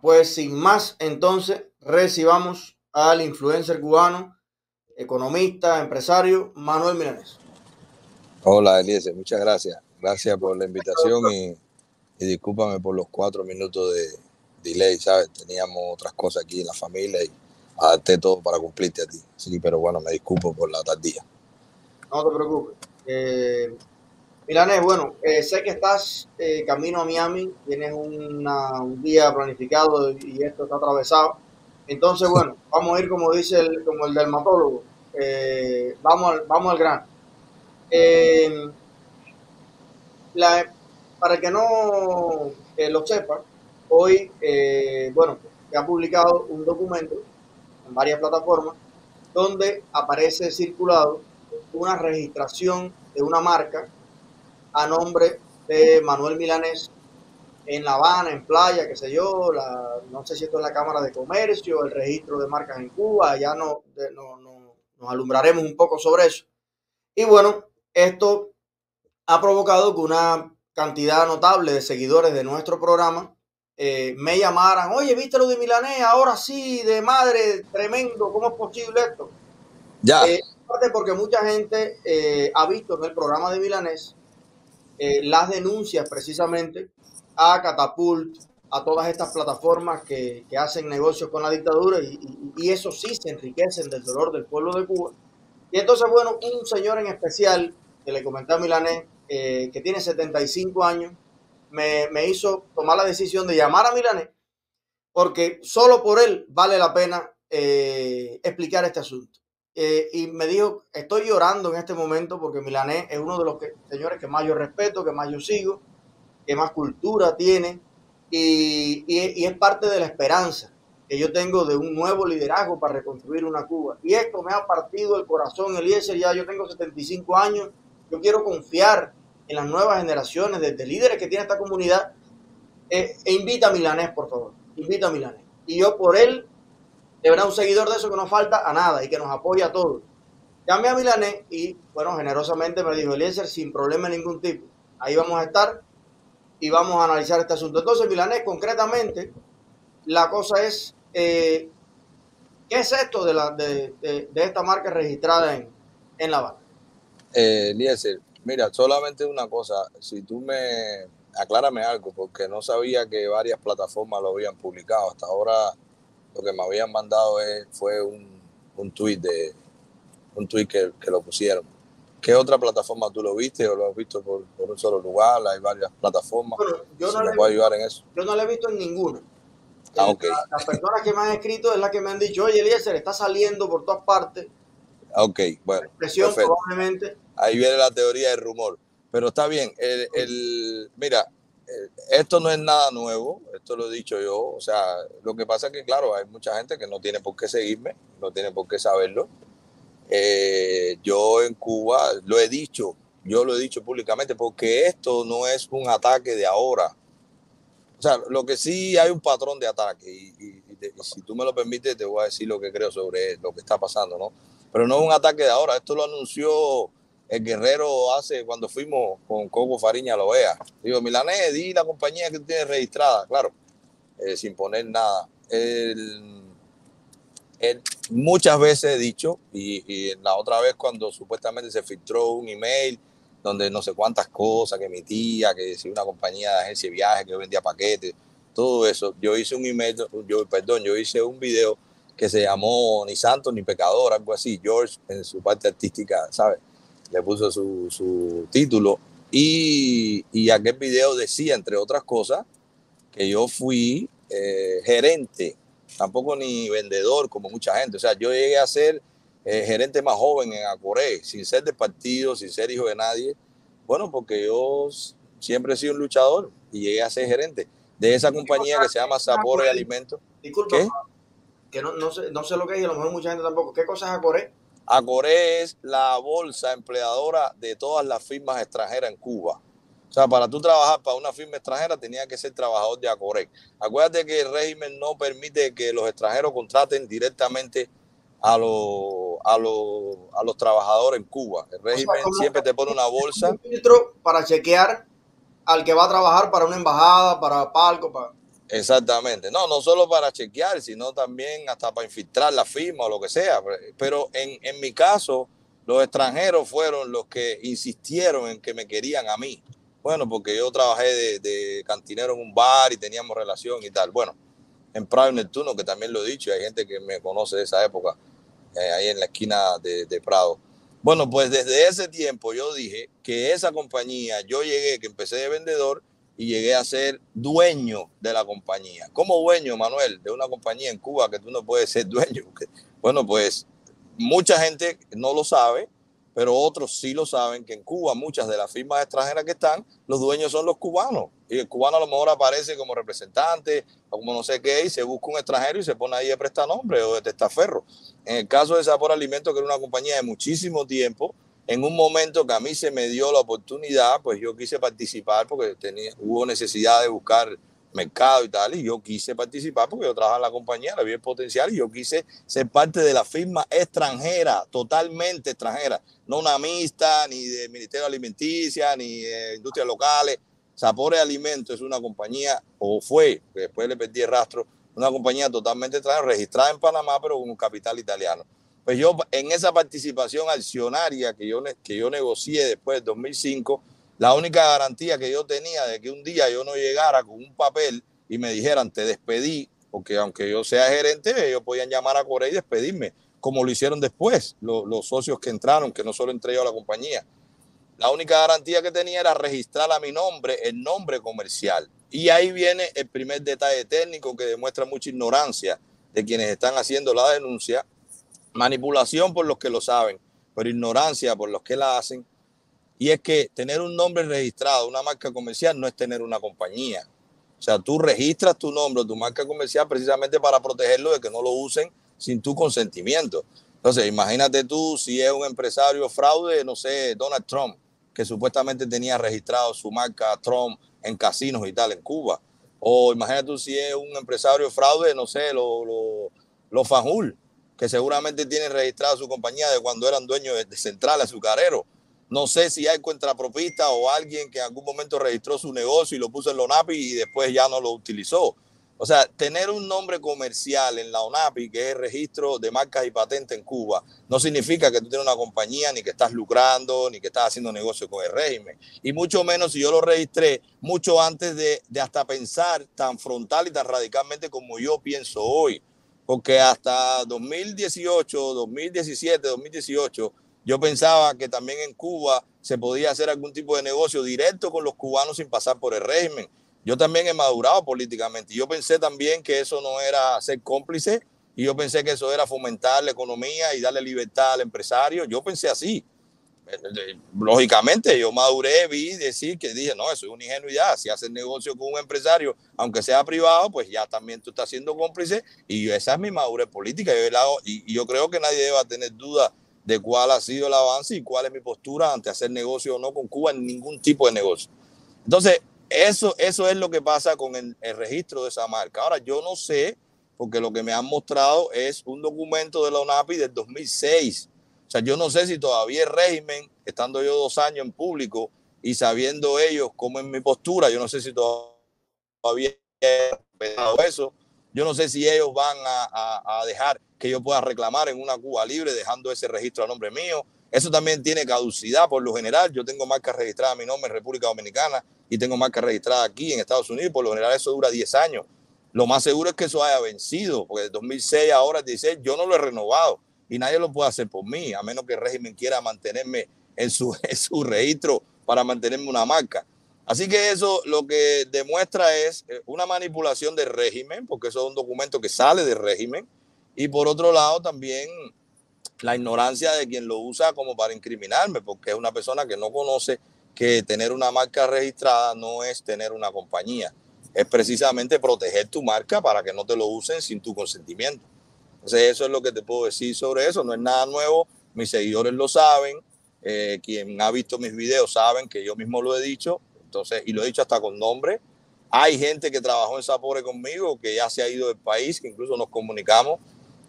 Pues sin más, entonces recibamos al influencer cubano, economista, empresario, Manuel Milanés. Hola, Eliezer, muchas gracias. Gracias por la invitación y, y discúlpame por los cuatro minutos de delay, ¿sabes? Teníamos otras cosas aquí en la familia y adapté todo para cumplirte a ti. Sí, pero bueno, me disculpo por la tardía. No te preocupes. Eh, Milanés, bueno, eh, sé que estás eh, camino a Miami, tienes una, un día planificado y esto está atravesado. Entonces, bueno, vamos a ir como dice el, como el dermatólogo. Eh, vamos, al, vamos al grano. La, para que no lo sepa, hoy, bueno, se ha publicado un documento en varias plataformas donde aparece circulado una registración de una marca a nombre de Manuel Milanés en La Habana, en playa, qué sé yo, la, no sé si esto es la Cámara de Comercio, el registro de marcas en Cuba, ya no, de, no, no, nos alumbraremos un poco sobre eso. Y bueno, esto ha provocado que una cantidad notable de seguidores de nuestro programa eh, me llamaran, oye, ¿viste lo de Milanés? Ahora sí, de madre, tremendo, ¿cómo es posible esto? Ya. Eh, porque mucha gente eh, ha visto en el programa de Milanés eh, las denuncias precisamente a Catapult, a todas estas plataformas que, que hacen negocios con la dictadura y, eso sí se enriquecen del dolor del pueblo de Cuba. Y entonces, bueno, un señor en especial, que le comenté a Milanés, eh, que tiene 75 años, me, me, hizo tomar la decisión de llamar a Milanés, porque solo por él vale la pena eh, explicar este asunto. Eh, y me dijo, estoy llorando en este momento porque Milanés es uno de los que, señores que más yo respeto, que más yo sigo, que más cultura tiene y, y, y, es parte de la esperanza que yo tengo de un nuevo liderazgo para reconstruir una Cuba. Y esto me ha partido el corazón, Eliezer, ya yo tengo 75 años, yo quiero confiar en las nuevas generaciones de, de líderes que tiene esta comunidad. Eh, e invita a Milanés, por favor, invita a Milanés. Y yo por él, de verdad, un seguidor de eso que no falta a nada y que nos apoya a todos. Llamé a Milanés y, bueno, generosamente me dijo, Eliezer, sin problema ningún tipo. Ahí vamos a estar y vamos a analizar este asunto. Entonces, Milanés, concretamente, la cosa es, eh, ¿qué es esto de, la, de, de, de, esta marca registrada en, en La Habana? Eh, Eliezer, mira, solamente una cosa, si tú me, aclárame algo, porque no sabía que varias plataformas lo habían publicado. Hasta ahora lo que me habían mandado es, fue un, un tweet de un tweet que, que lo pusieron. ¿Qué otra plataforma tú lo viste o lo has visto por, por un solo lugar? Hay varias plataformas. Bueno, yo no puede ayudar en eso? Yo no lo he visto en ninguna. Ah, okay. Las personas que me han escrito es la que me han dicho, oye, Eliezer, está saliendo por todas partes. Ok, bueno. Presión, probablemente. Ahí viene la teoría del rumor. Pero está bien. El, el, mira, esto no es nada nuevo, esto lo he dicho yo. O sea, lo que pasa es que, claro, hay mucha gente que no tiene por qué seguirme, no tiene por qué saberlo. Eh, yo en Cuba lo he dicho, yo lo he dicho públicamente, porque esto no es un ataque de ahora. O sea, lo que sí hay un patrón de ataque, y, si tú me lo permites, te voy a decir lo que creo sobre lo que está pasando, ¿no? Pero no es un ataque de ahora, esto lo anunció el guerrero hace cuando fuimos con Coco Fariña a la OEA. Digo, Milanés, di la compañía que tú tienes registrada, claro, eh, sin poner nada. El, muchas veces he dicho, y, la otra vez cuando supuestamente se filtró un email donde no sé cuántas cosas que emitía, que si una compañía de agencia de viajes que vendía paquetes, todo eso, yo hice un email, yo, perdón, yo hice un video que se llamó Ni Santo ni Pecador, algo así, George en su parte artística, ¿sabes? Le puso su, su título y, y aquel video decía, entre otras cosas, que yo fui eh, gerente tampoco ni vendedor como mucha gente. O sea, yo llegué a ser eh, gerente más joven en Acoré, sin ser de partido, sin ser hijo de nadie. Bueno, porque yo siempre he sido un luchador y llegué a ser gerente de esa compañía que se llama Sabor y Alimentos. Disculpa, ¿Qué? que no, no, sé, no sé lo que es a lo mejor mucha gente tampoco. ¿Qué cosa es Acoré? Acoré es la bolsa empleadora de todas las firmas extranjeras en Cuba. O sea, para tú trabajar para una firma extranjera tenía que ser trabajador de Acorec. Acuérdate que el régimen no permite que los extranjeros contraten directamente a, los, a, los, a los trabajadores en Cuba. El régimen o sea, siempre te pone una bolsa. Un filtro para chequear al que va a trabajar para una embajada, para palco, para... Exactamente. No, no solo para chequear, sino también hasta para infiltrar la firma o lo que sea. Pero en, en mi caso, los extranjeros fueron los que insistieron en que me querían a mí. Bueno, porque yo trabajé de, cantinero en un bar y teníamos relación y tal. Bueno, en Prado Neptuno, que también lo he dicho, hay gente que me conoce de esa época, eh, ahí en la esquina de, de Prado. Bueno, pues desde ese tiempo yo dije que esa compañía, yo llegué, que empecé de vendedor y llegué a ser dueño de la compañía. ¿Cómo dueño, Manuel, de una compañía en Cuba que tú no puedes ser dueño? Bueno, pues mucha gente no lo sabe, pero otros sí lo saben, que en Cuba muchas de las firmas extranjeras que están, los dueños son los cubanos. Y el cubano a lo mejor aparece como representante o como no sé qué, y se busca un extranjero y se pone ahí de prestanombre o de testaferro. En el caso de Sabor Alimentos, que era una compañía de muchísimo tiempo, en un momento que a mí se me dio la oportunidad, pues yo quise participar porque tenía, hubo necesidad de buscar mercado y tal, y yo quise participar porque yo trabajaba en la compañía, le vi el potencial y yo quise ser parte de la firma extranjera, totalmente extranjera, no una mixta, ni de Ministerio de Alimenticia, ni de industrias locales. Sapores Alimentos es una compañía, o fue, después le perdí el rastro, una compañía totalmente extranjera, registrada en Panamá, pero con un capital italiano. Pues yo en esa participación accionaria que yo, que yo negocié después del 2005, la única garantía que yo tenía de que un día yo no llegara con un papel y me dijeran, te despedí, porque aunque yo sea gerente, ellos podían llamar a Corea y despedirme, como lo hicieron después los, socios que entraron, que no solo entré yo a la compañía. La única garantía que tenía era registrar a mi nombre el nombre comercial. Y ahí viene el primer detalle técnico que demuestra mucha ignorancia de quienes están haciendo la denuncia, manipulación por los que lo saben, pero ignorancia por los que la hacen y es que tener un nombre registrado, una marca comercial, no es tener una compañía. O sea, tú registras tu nombre, tu marca comercial, precisamente para protegerlo de que no lo usen sin tu consentimiento. Entonces, imagínate tú si es un empresario fraude, no sé, Donald Trump, que supuestamente tenía registrado su marca Trump en casinos y tal en Cuba. O imagínate tú si es un empresario fraude, no sé, los lo, lo Fanjul, que seguramente tienen registrado su compañía de cuando eran dueños de, Central Azucarero no sé si hay contrapropista o alguien que en algún momento registró su negocio y lo puso en la ONAPI y después ya no lo utilizó. O sea, tener un nombre comercial en la ONAPI, que es el registro de marcas y patentes en Cuba, no significa que tú tienes una compañía, ni que estás lucrando, ni que estás haciendo negocio con el régimen. Y mucho menos si yo lo registré mucho antes de hasta pensar tan frontal y tan radicalmente como yo pienso hoy. Porque hasta 2018, 2017, 2018, yo pensaba que también en Cuba se podía hacer algún tipo de negocio directo con los cubanos sin pasar por el régimen. Yo también he madurado políticamente. Yo pensé también que eso no era ser cómplice y yo pensé que eso era fomentar la economía y darle libertad al empresario. Yo pensé así. Lógicamente, yo maduré, vi decir que dije, no, eso es una ingenuidad. Si haces negocio con un empresario, aunque sea privado, pues ya también tú estás siendo cómplice. Y esa es mi madurez política. Y yo creo que nadie debe tener duda de cuál ha sido el avance y cuál es mi postura ante hacer negocio o no con Cuba en ningún tipo de negocio. Entonces, eso, eso es lo que pasa con el, registro de esa marca. Ahora, yo no sé, porque lo que me han mostrado es un documento de la ONAPI del 2006. O sea, yo no sé si todavía el régimen, estando yo dos años en público y sabiendo ellos cómo es mi postura, yo no sé si todavía he eso. Yo no sé si ellos van a, a dejar que yo pueda reclamar en una Cuba libre dejando ese registro a nombre mío. Eso también tiene caducidad por lo general. Yo tengo marca registrada a mi nombre en República Dominicana y tengo marca registrada aquí en Estados Unidos. Por lo general eso dura 10 años. Lo más seguro es que eso haya vencido, porque de 2006 ahora 16 yo no lo he renovado y nadie lo puede hacer por mí, a menos que el régimen quiera mantenerme en su, en su registro para mantenerme una marca. Así que eso lo que demuestra es eh, una manipulación del régimen, porque eso es un documento que sale del régimen, y por otro lado, también la ignorancia de quien lo usa como para incriminarme, porque es una persona que no conoce que tener una marca registrada no es tener una compañía, es precisamente proteger tu marca para que no te lo usen sin tu consentimiento. Entonces eso es lo que te puedo decir sobre eso, no es nada nuevo, mis seguidores lo saben, eh, quien ha visto mis videos saben que yo mismo lo he dicho, entonces, y lo he dicho hasta con nombre. Hay gente que trabajó en Sapore conmigo, que ya se ha ido del país, que incluso nos comunicamos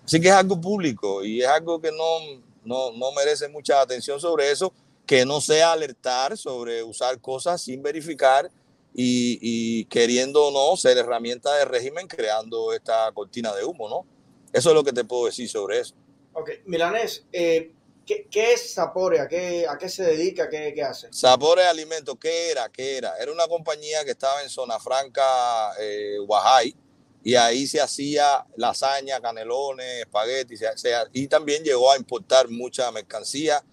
Así que es algo público y es algo que no, no, no merece mucha atención sobre eso, que no sea alertar sobre usar cosas sin verificar y, queriendo o no ser herramienta de régimen creando esta cortina de humo, ¿no? Eso es lo que te puedo decir sobre eso. Ok, Milanés, eh, ¿qué, es Sapore? ¿A qué, ¿A qué se dedica? ¿Qué, qué hace? Sapore Alimentos, ¿qué era? ¿Qué era? Era una compañía que estaba en Zona Franca, eh, y ahí se hacía lasaña, canelones, espaguetis, y también llegó a importar mucha mercancía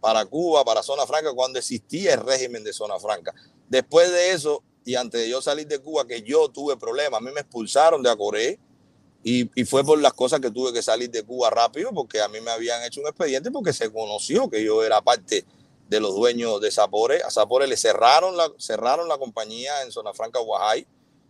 para Cuba, para Zona Franca, cuando existía el régimen de Zona Franca. Después de eso, y antes de yo salir de Cuba, que yo tuve problemas, a mí me expulsaron de Acoré, y, y, fue por las cosas que tuve que salir de Cuba rápido, porque a mí me habían hecho un expediente, porque se conoció que yo era parte de los dueños de Sapore. A Sapore le cerraron la, cerraron la compañía en Zona Franca, Oaxaca,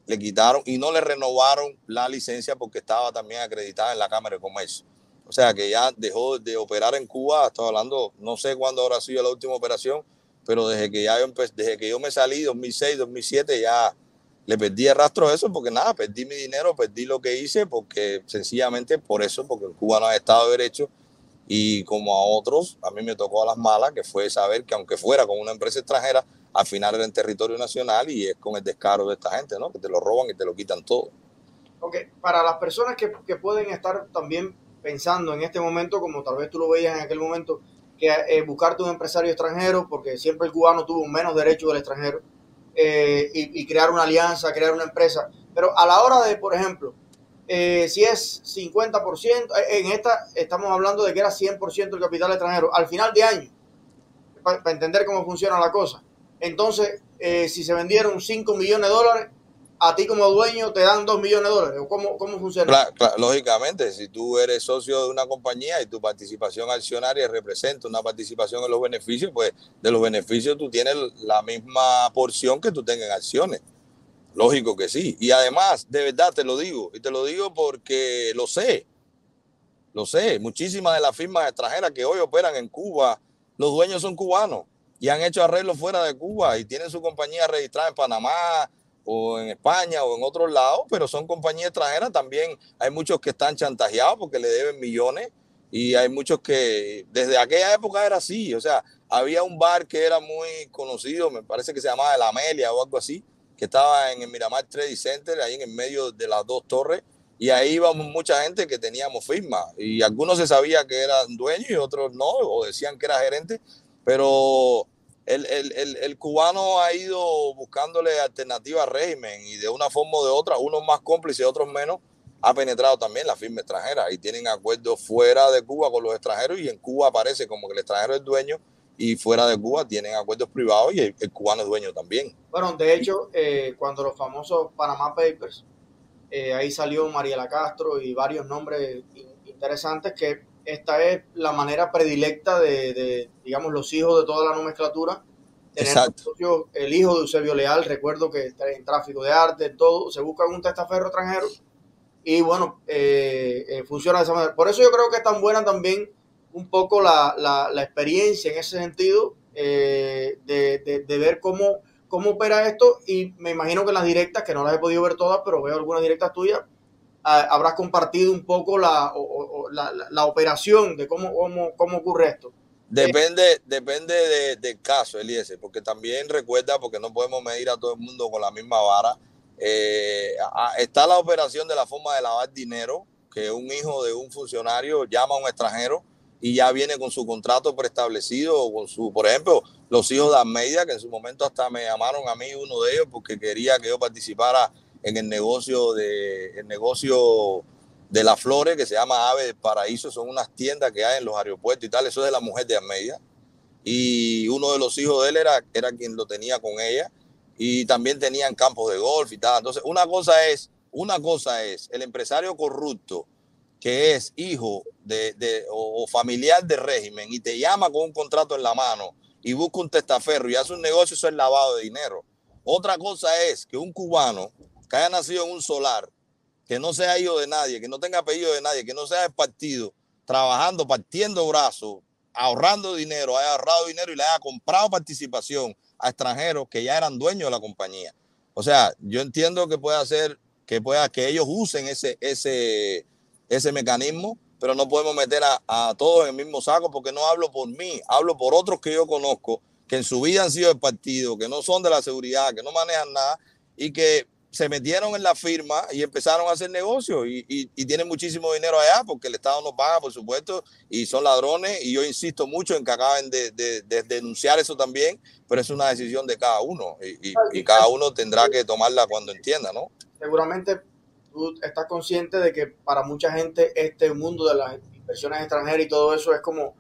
le quitaron y no le renovaron la licencia porque estaba también acreditada en la Cámara de Comercio. O sea que ya dejó de operar en Cuba, estoy hablando, no sé cuándo habrá sido la última operación, pero desde que, ya yo, desde que yo me salí, 2006, 2007, ya le perdí el rastro de eso, porque nada, perdí mi dinero, perdí lo que hice, porque sencillamente por eso, porque en Cuba no ha Estado de Derecho, y como a otros, a mí me tocó a las malas, que fue saber que aunque fuera con una empresa extranjera, al final era en territorio nacional y es con el descaro de esta gente, ¿no? Que te lo roban y te lo quitan todo. Ok, para las personas que, que pueden estar también pensando en este momento, como tal vez tú lo veías en aquel momento, que eh, buscarte un empresario extranjero, porque siempre el cubano tuvo menos derecho del extranjero, eh, y, crear una alianza, crear una empresa. Pero a la hora de, por ejemplo, eh, si es 50%, en esta estamos hablando de que era 100% el capital extranjero, al final de año, para entender cómo funciona la cosa. Entonces, si se vendieron 5 millones de dólares, a ti como dueño te dan 2 millones de dólares. ¿Cómo, cómo funciona? lógicamente, si tú eres socio de una compañía y tu participación accionaria representa una participación en los beneficios, pues de los beneficios tú tienes la misma porción que tú tengas en acciones. Lógico que sí. Y además, de verdad te lo digo, y te lo digo porque lo sé, lo sé, muchísimas de las firmas extranjeras que hoy operan en Cuba, los dueños son cubanos y han hecho arreglos fuera de Cuba y tienen su compañía registrada en Panamá, o en España o en otros lados, pero son compañías extranjeras. También hay muchos que están chantajeados porque le deben millones y hay muchos que desde aquella época era así. O sea, había un bar que era muy conocido, me parece que se llamaba El Amelia o algo así, que estaba en el Miramar Trading Center, ahí en el medio de las dos torres. Y ahí íbamos mucha gente que teníamos firma. Y algunos se sabía que eran dueños y otros no, o decían que era gerente. Pero el, cubano ha ido buscándole alternativas al régimen y de una forma o de otra, unos más cómplices, otros menos, ha penetrado también la firma extranjera y tienen acuerdos fuera de Cuba con los extranjeros y en Cuba aparece como que el extranjero es dueño y fuera de Cuba tienen acuerdos privados y el, cubano es dueño también. Bueno, de hecho, eh, cuando los famosos Panama Papers, eh, ahí salió Mariela Castro y varios nombres interesantes que esta es la manera predilecta de, digamos, los hijos de toda la nomenclatura. Exacto. el hijo de Eusebio Leal, recuerdo que está en tráfico de arte, todo, se busca un testaferro extranjero y bueno, eh, eh, funciona de esa manera. Por eso yo creo que es tan buena también un poco la, experiencia en ese sentido eh, de, de, ver cómo, cómo opera esto y me imagino que las directas, que no las he podido ver todas, pero veo algunas directas tuyas, habrás compartido un poco la, la, operación de cómo, cómo, cómo ocurre esto. Depende, depende de, del caso, Eliezer, porque también recuerda, porque no podemos medir a todo el mundo con la misma vara. Eh, está la operación de la forma de lavar dinero, que un hijo de un funcionario llama a un extranjero y ya viene con su contrato preestablecido, con su, por ejemplo, los hijos de Almeida, que en su momento hasta me llamaron a mí uno de ellos porque quería que yo participara en el negocio de, el negocio de las flores que se llama Ave del Paraíso. Son unas tiendas que hay en los aeropuertos y tal. Eso es de la mujer de Almeida. Y uno de los hijos de él era, era quien lo tenía con ella. Y también tenían campos de golf y tal. Entonces, una cosa es, una cosa es el empresario corrupto que es hijo de, de, o familiar del régimen y te llama con un contrato en la mano y busca un testaferro y hace un negocio, eso es lavado de dinero. Otra cosa es que un cubano que haya nacido en un solar, que no sea hijo de nadie, que no tenga apellido de nadie, que no sea partido, trabajando, partiendo brazos, ahorrando dinero, haya ahorrado dinero y le haya comprado participación a extranjeros que ya eran dueños de la compañía. O sea, yo entiendo que puede hacer, que pueda, que ellos usen ese, ese, ese mecanismo, pero no podemos meter a, a todos en el mismo saco porque no hablo por mí, hablo por otros que yo conozco que en su vida han sido del partido, que no son de la seguridad, que no manejan nada y que se metieron en la firma y empezaron a hacer negocios y, tienen muchísimo dinero allá porque el Estado no paga, por supuesto, y son ladrones. Y yo insisto mucho en que acaben de, denunciar eso también, pero es una decisión de cada uno y, cada uno tendrá que tomarla cuando entienda, ¿no? Seguramente tú estás consciente de que para mucha gente este mundo de las inversiones extranjeras y todo eso es como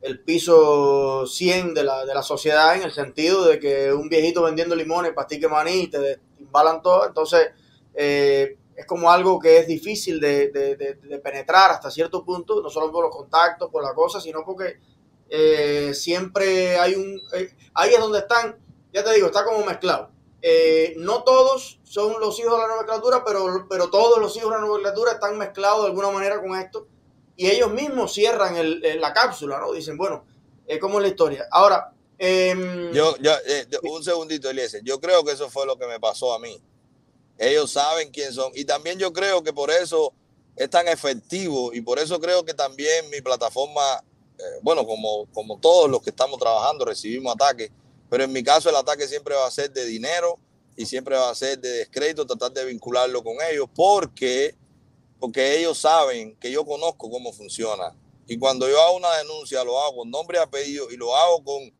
el piso 100 de la, de la sociedad en el sentido de que un viejito vendiendo limones, pastique maní, te embalan todo. Entonces, eh, es como algo que es difícil de, penetrar hasta cierto punto, no solo por los contactos, por la cosa, sino porque eh, siempre hay un... Eh, ahí es donde están, ya te digo, está como mezclado. no todos son los hijos de la nomenclatura, pero, pero todos los hijos de la nomenclatura están mezclados de alguna manera con esto y ellos mismos cierran el, la cápsula, ¿no? Dicen, bueno, es como la historia. Ahora, em, yo, yo eh, un segundito, Eliezer, yo creo que eso fue lo que me pasó a mí. Ellos saben quién son y también yo creo que por eso es tan efectivo y por eso creo que también mi plataforma, eh, bueno, como, como todos los que estamos trabajando, recibimos ataques, pero en mi caso el ataque siempre va a ser de dinero y siempre va a ser de descrédito, tratar de vincularlo con ellos, porque porque ellos saben que yo conozco cómo funciona. Y cuando yo hago una denuncia, lo hago con nombre y apellido y lo hago con,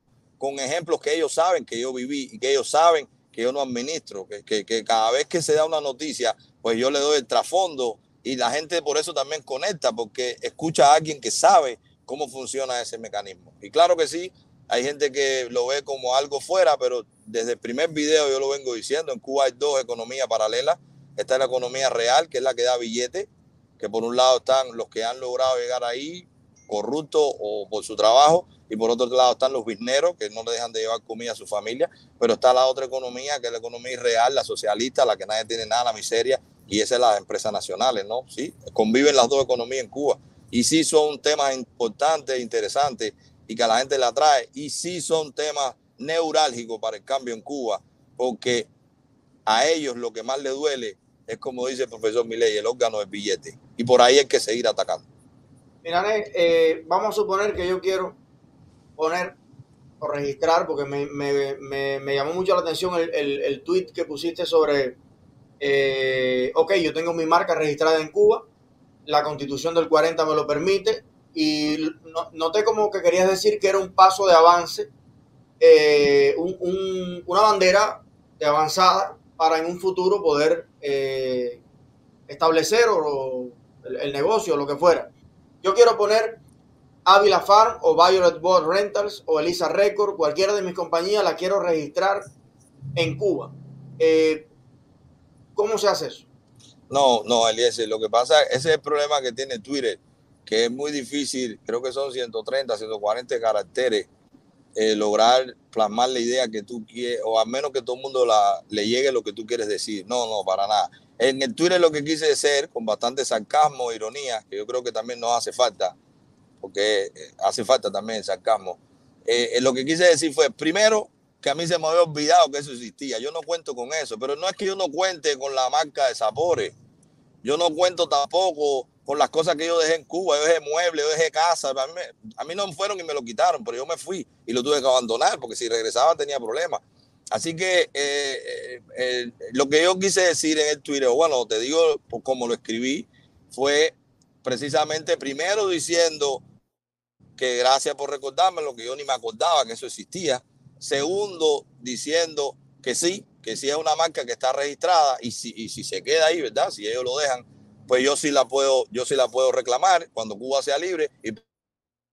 con ejemplos que ellos saben que yo viví y que ellos saben que yo no administro, que, que, cada vez que se da una noticia, pues yo le doy el trasfondo y la gente por eso también conecta, porque escucha a alguien que sabe cómo funciona ese mecanismo. Y claro que sí, hay gente que lo ve como algo fuera, pero desde el primer video yo lo vengo diciendo, en Cuba hay dos economías paralelas Está la economía real, que es la que da billete, que por un lado están los que han logrado llegar ahí, corruptos o por su trabajo, y por otro lado están los bizneros, que no le dejan de llevar comida a su familia, pero está la otra economía, que es la economía real, la socialista, la que nadie tiene nada, la miseria, y esa es las empresas nacionales, ¿no? Sí, conviven las dos economías en Cuba. Y sí son temas importantes, interesantes, y que a la gente le atrae, y sí son temas neurálgicos para el cambio en Cuba, porque a ellos lo que más les duele es como dice el profesor Milei, el órgano del billete. Y por ahí hay que seguir atacando. Mira, eh, vamos a suponer que yo quiero poner o registrar, porque me, llamó mucho la atención el, el, tweet que pusiste sobre, eh, ok, yo tengo mi marca registrada en Cuba, la constitución del 40 me lo permite, y noté como que querías decir que era un paso de avance, eh, una bandera de avanzada para en un futuro poder eh, establecer o, el, negocio o lo que fuera. Yo quiero poner Avila Farm o Violet Board Rentals o Elisa Record, cualquiera de mis compañías la quiero registrar en Cuba. Eh, ¿Cómo se hace eso? No, no, Eliezer, lo que pasa, ese es el problema que tiene Twitter, que es muy difícil, creo que son 130, 140 caracteres eh, lograr plasmar la idea que tú quieres, o al menos que todo el mundo la, le llegue lo que tú quieres decir. No, no, para nada. En el Twitter lo que quise decir, con bastante sarcasmo, ironía, que yo creo que también nos hace falta, porque eh, hace falta también sarcasmo. Eh, lo que quise decir fue, primero, que a mí se me había olvidado que eso existía. Yo no cuento con eso, pero no es que yo no cuente con la marca de Sapores. Yo no cuento tampoco con las cosas que yo dejé en Cuba, yo dejé muebles, yo dejé casa, a mí, no me fueron y me lo quitaron, pero yo me fui y lo tuve que abandonar porque si regresaba tenía problemas. Así que eh, eh, eh, lo que yo quise decir en el Twitter, bueno, te digo como lo escribí, fue precisamente primero diciendo que gracias por recordarme lo que yo ni me acordaba que eso existía. Segundo, diciendo que sí, que sí es una marca que está registrada y si, y si se queda ahí, ¿verdad? Si ellos lo dejan, pues yo sí la puedo, yo sí la puedo reclamar cuando Cuba sea libre y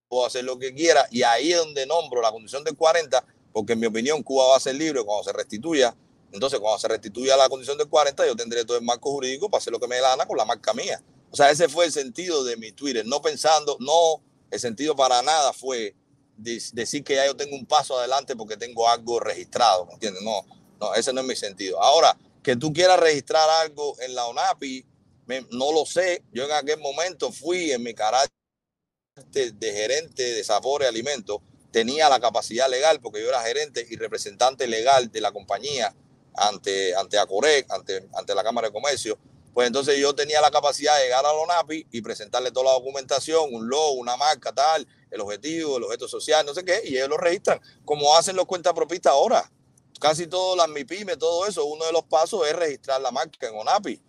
puedo hacer lo que quiera. Y ahí es donde nombro la condición del 40, porque en mi opinión Cuba va a ser libre cuando se restituya. Entonces, cuando se restituya la condición del 40, yo tendré todo el marco jurídico para hacer lo que me gana con la marca mía. O sea, ese fue el sentido de mi Twitter. No pensando, no, el sentido para nada fue decir que ya yo tengo un paso adelante porque tengo algo registrado, ¿me entiendes? No, no, ese no es mi sentido. Ahora, que tú quieras registrar algo en la ONAPI, no lo sé. Yo en aquel momento fui en mi carácter de gerente de sabores y alimentos, tenía la capacidad legal porque yo era gerente y representante legal de la compañía ante, ante ACOREC, ante, ante la Cámara de Comercio, Pues entonces yo tenía la capacidad de llegar a la ONAPI y presentarle toda la documentación, un logo, una marca, tal, el objetivo, el objeto social, no sé qué, y ellos lo registran, como hacen los cuentapropistas ahora. Casi todas las MIPIME, todo eso, uno de los pasos es registrar la marca en ONAPI,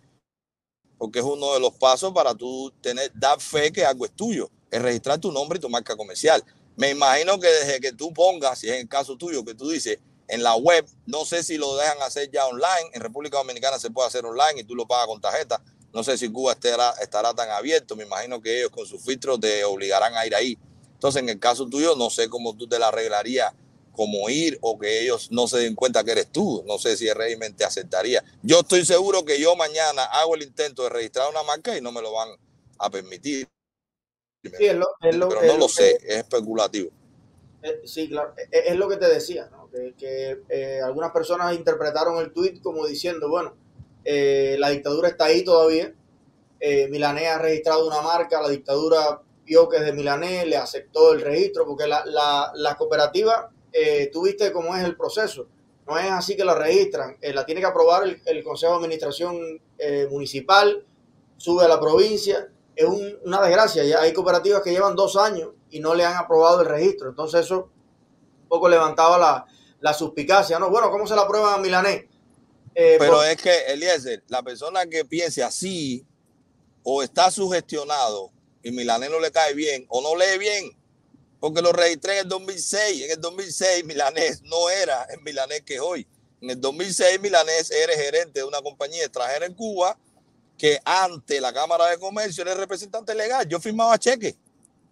porque es uno de los pasos para tú tener, dar fe que algo es tuyo, es registrar tu nombre y tu marca comercial. Me imagino que desde que tú pongas, si es el caso tuyo, que tú dices, en la web. No sé si lo dejan hacer ya online. En República Dominicana se puede hacer online y tú lo pagas con tarjeta. No sé si Cuba estará, estará tan abierto. Me imagino que ellos con sus filtros te obligarán a ir ahí. Entonces, en el caso tuyo, no sé cómo tú te la arreglarías, como ir o que ellos no se den cuenta que eres tú. No sé si el régimen te aceptaría. Yo estoy seguro que yo mañana hago el intento de registrar una marca y no me lo van a permitir. Pero no lo sé, es especulativo. Eh, sí, claro, es, lo que te decía, ¿no? que, eh, algunas personas interpretaron el tuit como diciendo, bueno, eh, la dictadura está ahí todavía, Milané ha registrado una marca, la dictadura vio que es de Milané, le aceptó el registro, porque la, la, la cooperativa, tú viste cómo es el proceso, no es así que la registran, la tiene que aprobar el, el Consejo de Administración Municipal, sube a la provincia, es una desgracia. Ya hay cooperativas que llevan dos años y no le han aprobado el registro. Entonces eso un poco levantaba la, la suspicacia. ¿no? Bueno, ¿cómo se la aprueba a Milanés? Eh, Pero es que, Eliezer, la persona que piense así o está sugestionado y Milanés no le cae bien o no lee bien, porque lo registré en el 2006. En el 2006 Milanés no era el Milanés que es hoy. En el 2006 Milanés era gerente de una compañía extranjera en Cuba que ante la Cámara de Comercio era el representante legal. Yo firmaba cheques,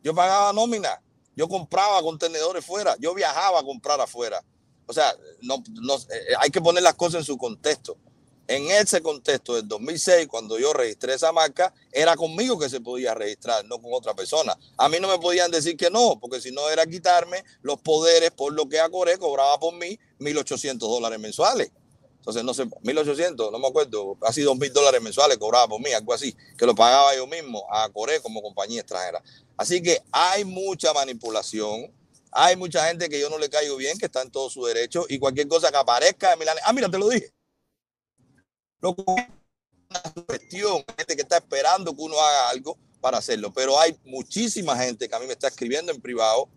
yo pagaba nómina, yo compraba contenedores fuera, yo viajaba a comprar afuera. O sea, no, no, eh, hay que poner las cosas en su contexto. En ese contexto del 2006, cuando yo registré esa marca, era conmigo que se podía registrar, no con otra persona. A mí no me podían decir que no, porque si no era quitarme los poderes por lo que Acore cobraba por mí 1.800 dólares mensuales. Entonces, no sé, 1.800, no me acuerdo, casi 2.000 dólares mensuales cobraba por mí, algo así, que lo pagaba yo mismo a Coré como compañía extranjera. Así que hay mucha manipulación, hay mucha gente que yo no le caigo bien, que está en todo su derecho, y cualquier cosa que aparezca de Milán. Ah, mira, te lo dije. Que una cuestión, gente que está esperando que uno haga algo para hacerlo, pero hay muchísima gente que a mí me está escribiendo en privado,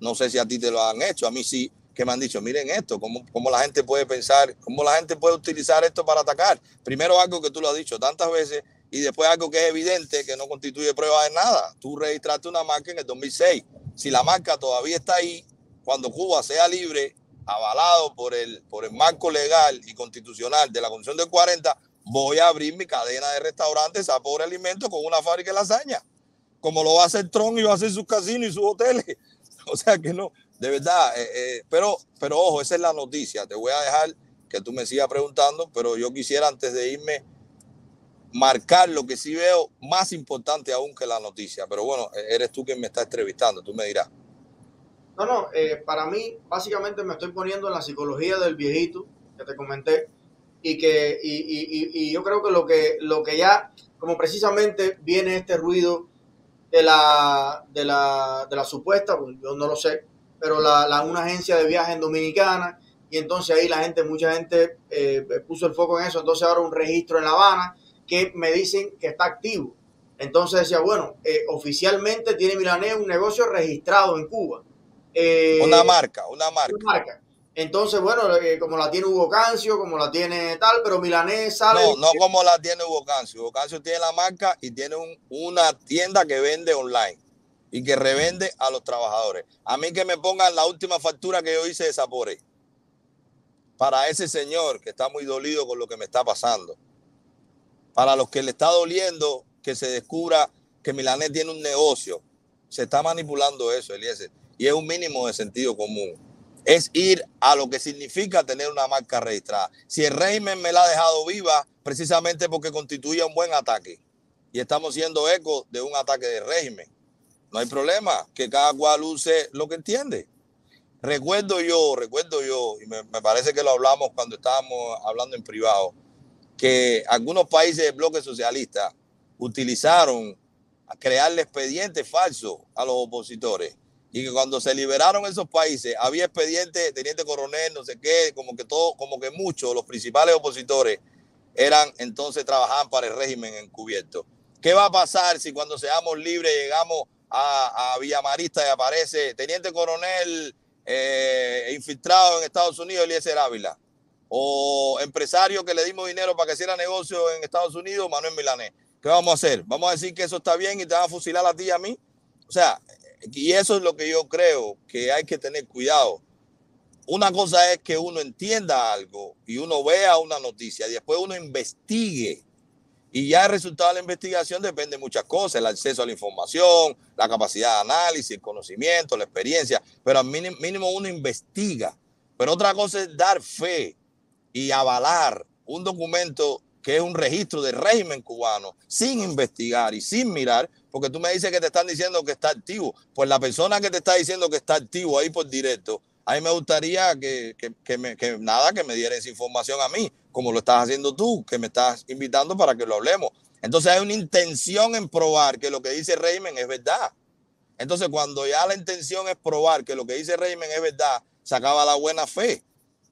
no sé si a ti te lo han hecho, a mí sí, que me han dicho, miren esto, cómo, cómo la gente puede pensar, cómo la gente puede utilizar esto para atacar. Primero algo que tú lo has dicho tantas veces y después algo que es evidente que no constituye prueba de nada. Tú registraste una marca en el 2006. Si la marca todavía está ahí, cuando Cuba sea libre, avalado por el, por el marco legal y constitucional de la Constitución del 40, voy a abrir mi cadena de restaurantes a pobre alimento con una fábrica de lasaña, como lo va a hacer Tron y va a hacer sus casinos y sus hoteles. O sea que no, de verdad, eh, eh, pero, pero ojo, esa es la noticia. Te voy a dejar que tú me sigas preguntando, pero yo quisiera antes de irme marcar lo que sí veo más importante aún que la noticia. Pero bueno, e-, eres tú quien me está entrevistando, tú me dirás. No, no, eh, para mí básicamente me estoy poniendo en la psicología del viejito que te comenté y que y, y, y yo creo que lo que lo que ya como precisamente viene este ruido de la de la, de la supuesta, pues, yo no lo sé, pero la, una agencia de viaje en Dominicana, y entonces ahí la gente, mucha gente eh, puso el foco en eso, entonces ahora un registro en La Habana que me dicen que está activo. Entonces decía, bueno, eh, oficialmente tiene Milanés un negocio registrado en Cuba. Eh, una marca, una marca. Una marca. Entonces, bueno, como la tiene Hugo Cancio, como la tiene tal, pero Milanés sale. No, no como la tiene Hugo Cancio. Hugo Cancio tiene la marca y tiene una tienda que vende online y que revende a los trabajadores. A mí que me pongan la última factura que yo hice de Sapore. Para ese señor que está muy dolido con lo que me está pasando. Para los que le está doliendo que se descubra que Milanet tiene un negocio. Se está manipulando eso, Eliezer. Y es un mínimo de sentido común. Es ir a lo que significa tener una marca registrada. Si el régimen me la ha dejado viva, precisamente porque constituía un buen ataque. Y estamos siendo eco de un ataque de régimen no hay problema, que cada cual use lo que entiende. Recuerdo yo, recuerdo yo, y me, parece que lo hablamos cuando estábamos hablando en privado, que algunos países del bloque socialista utilizaron a crearle expedientes falsos a los opositores y que cuando se liberaron esos países había expedientes, teniente coronel, no sé qué, como que todo, como que muchos, los principales opositores eran entonces trabajaban para el régimen encubierto. ¿Qué va a pasar si cuando seamos libres llegamos a, a Villamarista y aparece teniente coronel eh, infiltrado en Estados Unidos, Eliezer Ávila? O empresario que le dimos dinero para que hiciera negocio en Estados Unidos, Manuel Milanés. ¿Qué vamos a hacer? ¿Vamos a decir que eso está bien y te van a fusilar a ti y a mí? O sea, y eso es lo que yo creo que hay que tener cuidado. Una cosa es que uno entienda algo y uno vea una noticia y después uno investigue y ya el resultado de la investigación depende de muchas cosas, el acceso a la información, la capacidad de análisis, el conocimiento, la experiencia, pero al mínimo uno investiga. Pero otra cosa es dar fe y avalar un documento que es un registro del régimen cubano sin investigar y sin mirar, porque tú me dices que te están diciendo que está activo. Pues la persona que te está diciendo que está activo ahí por directo, a mí me gustaría que, me, que nada, que me diera esa información a mí, como lo estás haciendo tú, que me estás invitando para que lo hablemos. Entonces hay una intención en probar que lo que dice régimen es verdad. Entonces cuando ya la intención es probar que lo que dice régimen es verdad, se acaba la buena fe.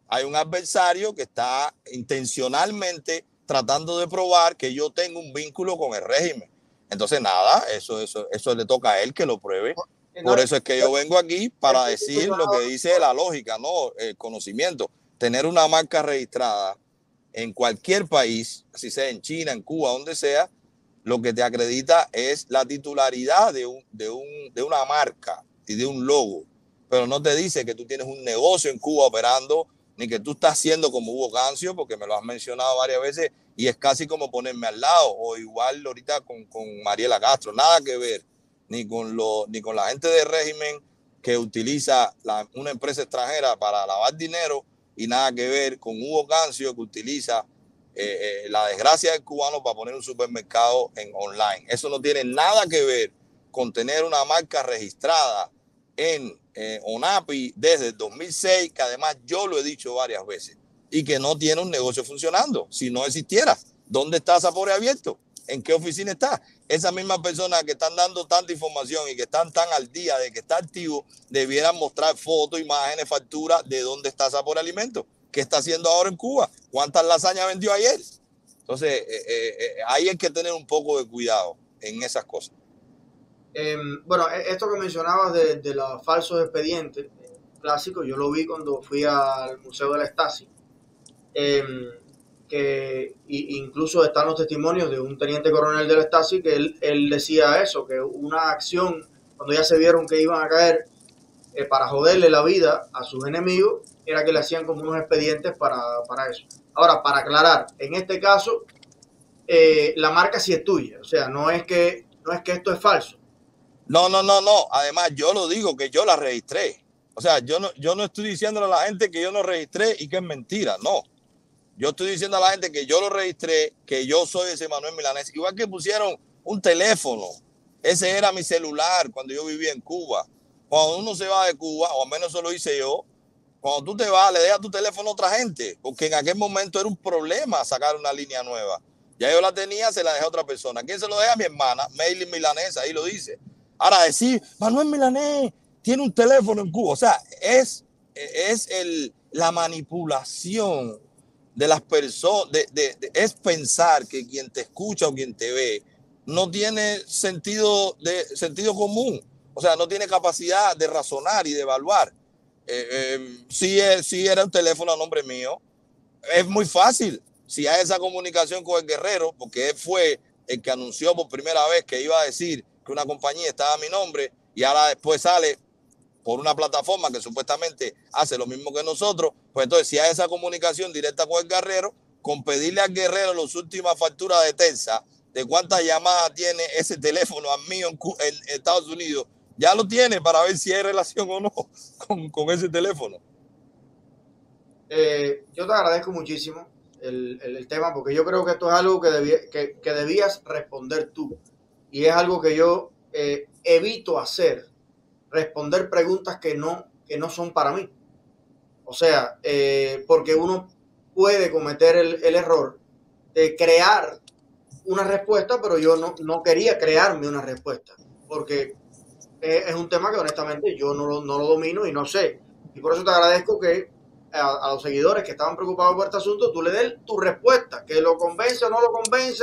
Hay un adversario que está intencionalmente tratando de probar que yo tengo un vínculo con el régimen. Entonces, nada, eso, eso, eso le toca a él que lo pruebe. Por eso es que yo vengo aquí para decir lo que dice la lógica, ¿no? El conocimiento. Tener una marca registrada en cualquier país, así sea en China, en Cuba, donde sea, lo que te acredita es la titularidad de, un, de, un, de una marca y de un logo. Pero no te dice que tú tienes un negocio en Cuba operando, ni que tú estás haciendo como Hugo Cancio, porque me lo has mencionado varias veces, y es casi como ponerme al lado, o igual ahorita con, con Mariela Castro, nada que ver ni con, ni con la gente del régimen que utiliza una empresa extranjera para lavar dinero y nada que ver con Hugo Cancio que utiliza eh, eh, la desgracia del cubano para poner un supermercado en online. Eso no tiene nada que ver con tener una marca registrada en eh, ONAPI desde el 2006, que además yo lo he dicho varias veces, y que no tiene un negocio funcionando. Si no existiera, ¿dónde está Zapore abierto? ¿En qué oficina está? esas mismas personas que están dando tanta información y que están tan al día de que está activo, debieran mostrar fotos, imágenes, facturas de dónde está Sabor Alimento, qué está haciendo ahora en Cuba, cuántas lasañas vendió ayer. Entonces, eh, eh, eh, ahí hay que tener un poco de cuidado en esas cosas. Em, bueno, e, esto que mencionabas de, los falsos expedientes clásicos, yo lo vi cuando fui al Museo de la Stasi. Em, que incluso están los testimonios de un teniente coronel del Stasi que él, decía eso, que una acción, cuando ya se vieron que iban a caer eh, para joderle la vida a sus enemigos, era que le hacían como unos expedientes para, eso. Ahora, para aclarar, en este caso, eh, la marca sí es tuya, o sea, no es que, no es que esto es falso. No, no, no, no. Además, yo lo digo que yo la registré. O sea, yo no, yo no estoy diciéndole a la gente que yo no registré y que es mentira, no. Yo estoy diciendo a la gente que yo lo registré, que yo soy ese Manuel Milanés. Igual que pusieron un teléfono. Ese era mi celular cuando yo vivía en Cuba. Cuando uno se va de Cuba, o al menos eso lo hice yo, cuando tú te vas, le dejas tu teléfono a otra gente, porque en aquel momento era un problema sacar una línea nueva. Ya yo la tenía, se la dejé a otra persona. ¿Quién se lo deja? Mi hermana, Maylin Milanés, ahí lo dice. Ahora decir, Manuel Milanés tiene un teléfono en Cuba. O sea, es, es el, la manipulación de las personas, de, es pensar que quien te escucha o quien te ve no tiene sentido, de, sentido común, o sea, no tiene capacidad de razonar y de evaluar. Eh, eh, si, si era un teléfono a nombre mío, es muy fácil. Si hay esa comunicación con el guerrero, porque él fue el que anunció por primera vez que iba a decir que una compañía estaba a mi nombre y ahora después sale por una plataforma que supuestamente hace lo mismo que nosotros, pues entonces si hay esa comunicación directa con el guerrero, con pedirle al guerrero las últimas facturas de Tensa, de cuántas llamadas tiene ese teléfono a mí en, Estados Unidos, ya lo tiene para ver si hay relación o no con, ese teléfono. Eh, yo te agradezco muchísimo el, tema porque yo creo que esto es algo que, que, debías responder tú y es algo que yo eh, evito hacer responder preguntas que no, que no son para mí. O sea, eh, porque uno puede cometer el, error de crear una respuesta, pero yo no, no quería crearme una respuesta, porque es, un tema que honestamente yo no lo, no lo domino y no sé. Y por eso te agradezco que a, los seguidores que estaban preocupados por este asunto, tú le des tu respuesta, que lo convence o no lo convence,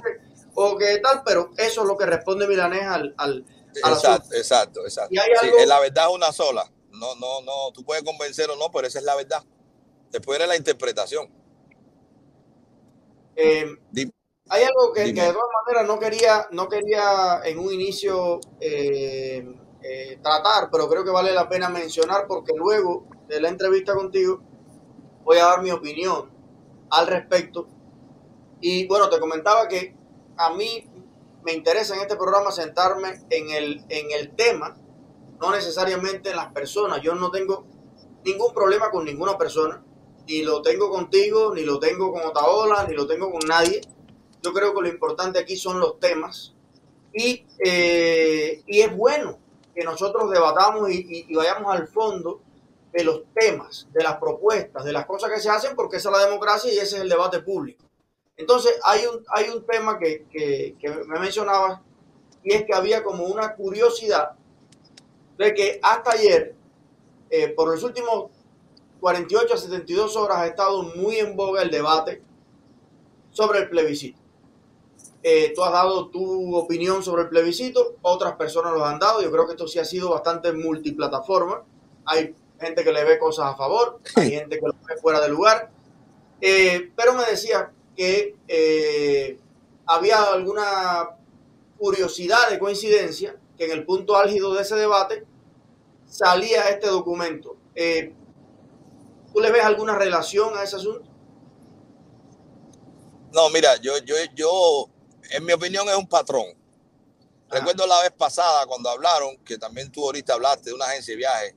o que tal, pero eso es lo que responde Milanés al, al, exacto, exacto, exacto, la verdad es una sola. No, no, no, tú puedes convencer o no, pero esa es la verdad. Después de la interpretación. Eh, hay algo que, de todas maneras no quería, no quería en un inicio eh, eh, tratar, pero creo que vale la pena mencionar porque luego de la entrevista contigo voy a dar mi opinión al respecto. Y bueno, te comentaba que a mí me interesa en este programa sentarme en el, en el tema, no necesariamente en las personas. Yo no tengo ningún problema con ninguna persona, ni lo tengo contigo, ni lo tengo con Otaola, ni lo tengo con nadie. Yo creo que lo importante aquí son los temas. Y, eh, y es bueno que nosotros debatamos y, vayamos al fondo de los temas, de las propuestas, de las cosas que se hacen, porque esa es la democracia y ese es el debate público. Entonces, hay un, hay un tema que, que, me mencionabas y es que había como una curiosidad de que hasta ayer, eh, por los últimos 48 a 72 horas, ha estado muy en boga el debate sobre el plebiscito. Eh, tú has dado tu opinión sobre el plebiscito, otras personas lo han dado. Yo creo que esto sí ha sido bastante multiplataforma. Hay gente que le ve cosas a favor, hay gente que lo ve fuera de lugar. Eh, pero me decía que eh, había alguna curiosidad de coincidencia que en el punto álgido de ese debate salía este documento. ¿Tú le ves alguna relación a ese asunto? No, mira, yo, yo, yo en mi opinión, es un patrón. Recuerdo la vez pasada cuando hablaron, que también tú ahorita hablaste de una agencia de viaje.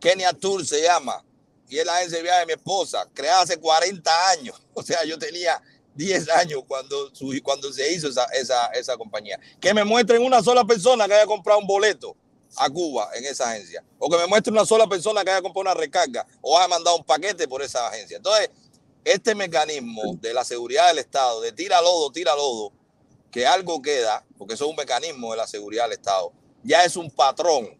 Kenia Tour se llama, y es la viaje de mi esposa, creada hace 40 años. O sea, yo tenía 10 años cuando, cuando se hizo esa, esa, esa compañía. Que me muestren una sola persona que haya comprado un boleto a Cuba en esa agencia. O que me muestre una sola persona que haya comprado una recarga o haya mandado un paquete por esa agencia. Entonces, este mecanismo de la seguridad del Estado, de tira lodo, tira lodo, que algo queda, porque eso es un mecanismo de la seguridad del Estado, ya es un patrón.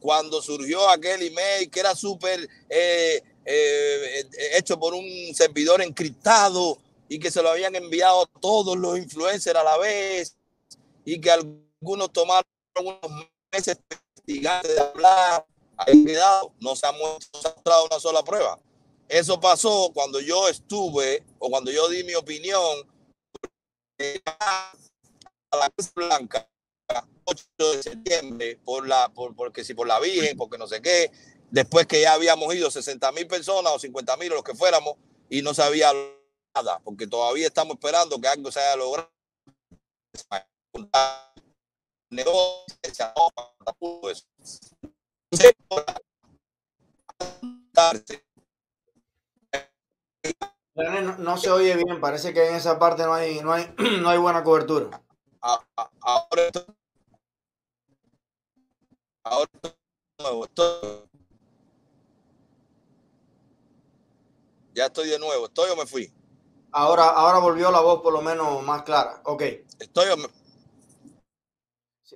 Cuando surgió aquel email que era súper eh, eh, hecho por un servidor encriptado y que se lo habían enviado todos los influencers a la vez y que algunos tomaron unos meses de hablar, no se ha mostrado una sola prueba. Eso pasó cuando yo estuve o cuando yo di mi opinión a la Cruz Blanca 8 de septiembre por la por, porque si por la Virgen, porque no sé qué, después que ya habíamos ido 60 mil personas o 50 mil o los que fuéramos y no sabía nada, porque todavía estamos esperando que algo se haya logrado. no, se oye bien, parece que en esa parte no hay, no hay, no hay buena cobertura. Ahora, ahora ya estoy de nuevo, ¿estoy o me fui? Ahora, ahora volvió la voz por lo menos más clara. Ok. Estoy o me...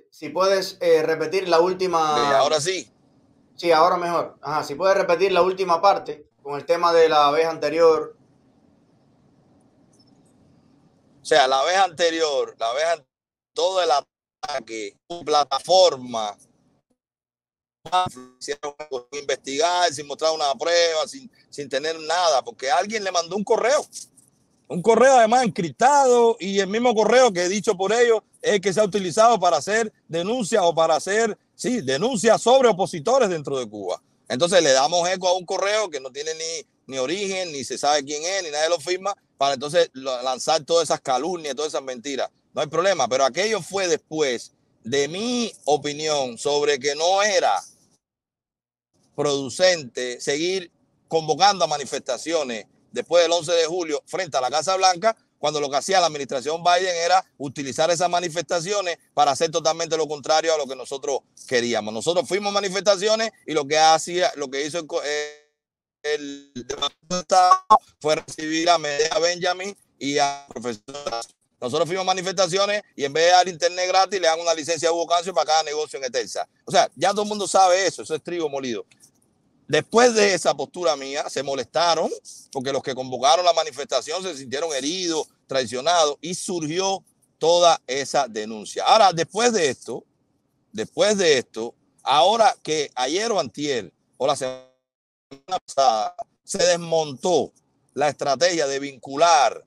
si, puedes eh, repetir la última. ahora sí. Sí, ahora mejor. Ajá, si puedes repetir la última parte con el tema de la vez anterior O sea, la vez anterior, la vez todo el ataque, plataforma, investigar, sin mostrar una prueba, sin, sin tener nada, porque alguien le mandó un correo. Un correo además encriptado y el mismo correo que he dicho por ellos es que se ha utilizado para hacer denuncias o para hacer, sí, denuncias sobre opositores dentro de Cuba. Entonces le damos eco a un correo que no tiene ni, ni origen, ni se sabe quién es, ni nadie lo firma, para entonces lanzar todas esas calumnias, todas esas mentiras. No hay problema, pero aquello fue después de mi opinión sobre que no era producente seguir convocando a manifestaciones después del 11 de julio frente a la Casa Blanca, cuando lo que hacía la administración Biden era utilizar esas manifestaciones para hacer totalmente lo contrario a lo que nosotros queríamos. Nosotros fuimos manifestaciones y lo que hacía, lo que hizo el, eh, el Estado fue recibir a Medea Benjamin y a profesores. Nosotros fuimos manifestaciones y en vez de dar internet gratis, le dan una licencia a Hugo Cancio para cada negocio en Etelsa. O sea, ya todo el mundo sabe eso, eso es trigo molido. Después de esa postura mía, se molestaron porque los que convocaron la manifestación se sintieron heridos, traicionados y surgió toda esa denuncia. Ahora, después de esto, después de esto, ahora que ayer o antier o la semana pasada se desmontó la estrategia de vincular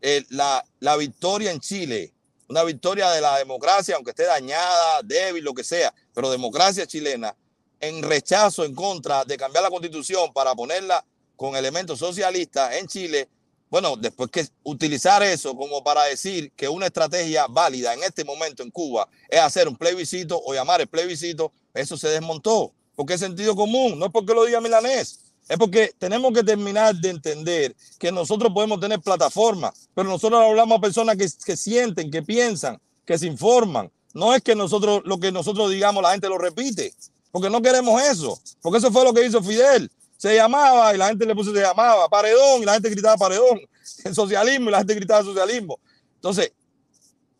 eh, la, la victoria en Chile, una victoria de la democracia, aunque esté dañada, débil, lo que sea, pero democracia chilena, en rechazo, en contra de cambiar la constitución para ponerla con elementos socialistas en Chile, bueno, después que utilizar eso como para decir que una estrategia válida en este momento en Cuba es hacer un plebiscito o llamar el plebiscito, eso se desmontó, porque es sentido común, no es porque lo diga Milanés, es porque tenemos que terminar de entender que nosotros podemos tener plataforma, pero nosotros hablamos a personas que, que sienten, que piensan, que se informan. No es que nosotros lo que nosotros digamos la gente lo repite porque no queremos eso, porque eso fue lo que hizo Fidel. Se llamaba y la gente le puso se llamaba paredón y la gente gritaba paredón, el socialismo y la gente gritaba socialismo. Entonces,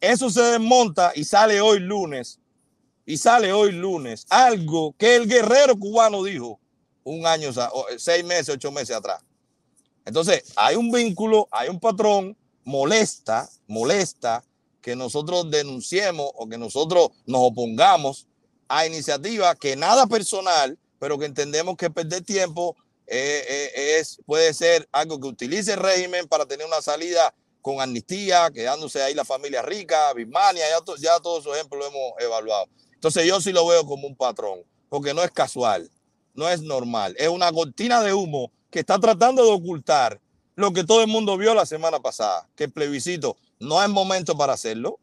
eso se desmonta y sale hoy lunes, y sale hoy lunes algo que el guerrero cubano dijo un año, seis meses, ocho meses atrás. Entonces, hay un vínculo, hay un patrón, molesta, molesta que nosotros denunciemos o que nosotros nos opongamos a iniciativa que nada personal, pero que entendemos que perder tiempo eh, eh, es, puede ser algo que utilice el régimen para tener una salida con amnistía, quedándose ahí la familia rica, Birmania, ya, ya todos esos ejemplos lo hemos evaluado. Entonces yo sí lo veo como un patrón, porque no es casual, no es normal, es una cortina de humo que está tratando de ocultar lo que todo el mundo vio la semana pasada, que el plebiscito no es momento para hacerlo,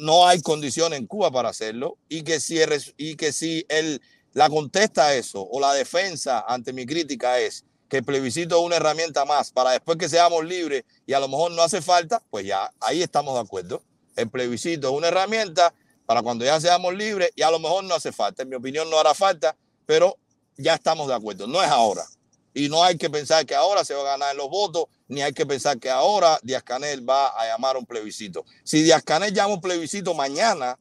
no hay condición en Cuba para hacerlo y que si, y que si él, la contesta a eso o la defensa ante mi crítica es que el plebiscito es una herramienta más para después que seamos libres y a lo mejor no hace falta, pues ya ahí estamos de acuerdo. El plebiscito es una herramienta para cuando ya seamos libres y a lo mejor no hace falta. En mi opinión no hará falta, pero ya estamos de acuerdo. No es ahora. Y no hay que pensar que ahora se va a ganar los votos, ni hay que pensar que ahora Díaz Canel va a llamar un plebiscito. Si Díaz Canel llama un plebiscito mañana,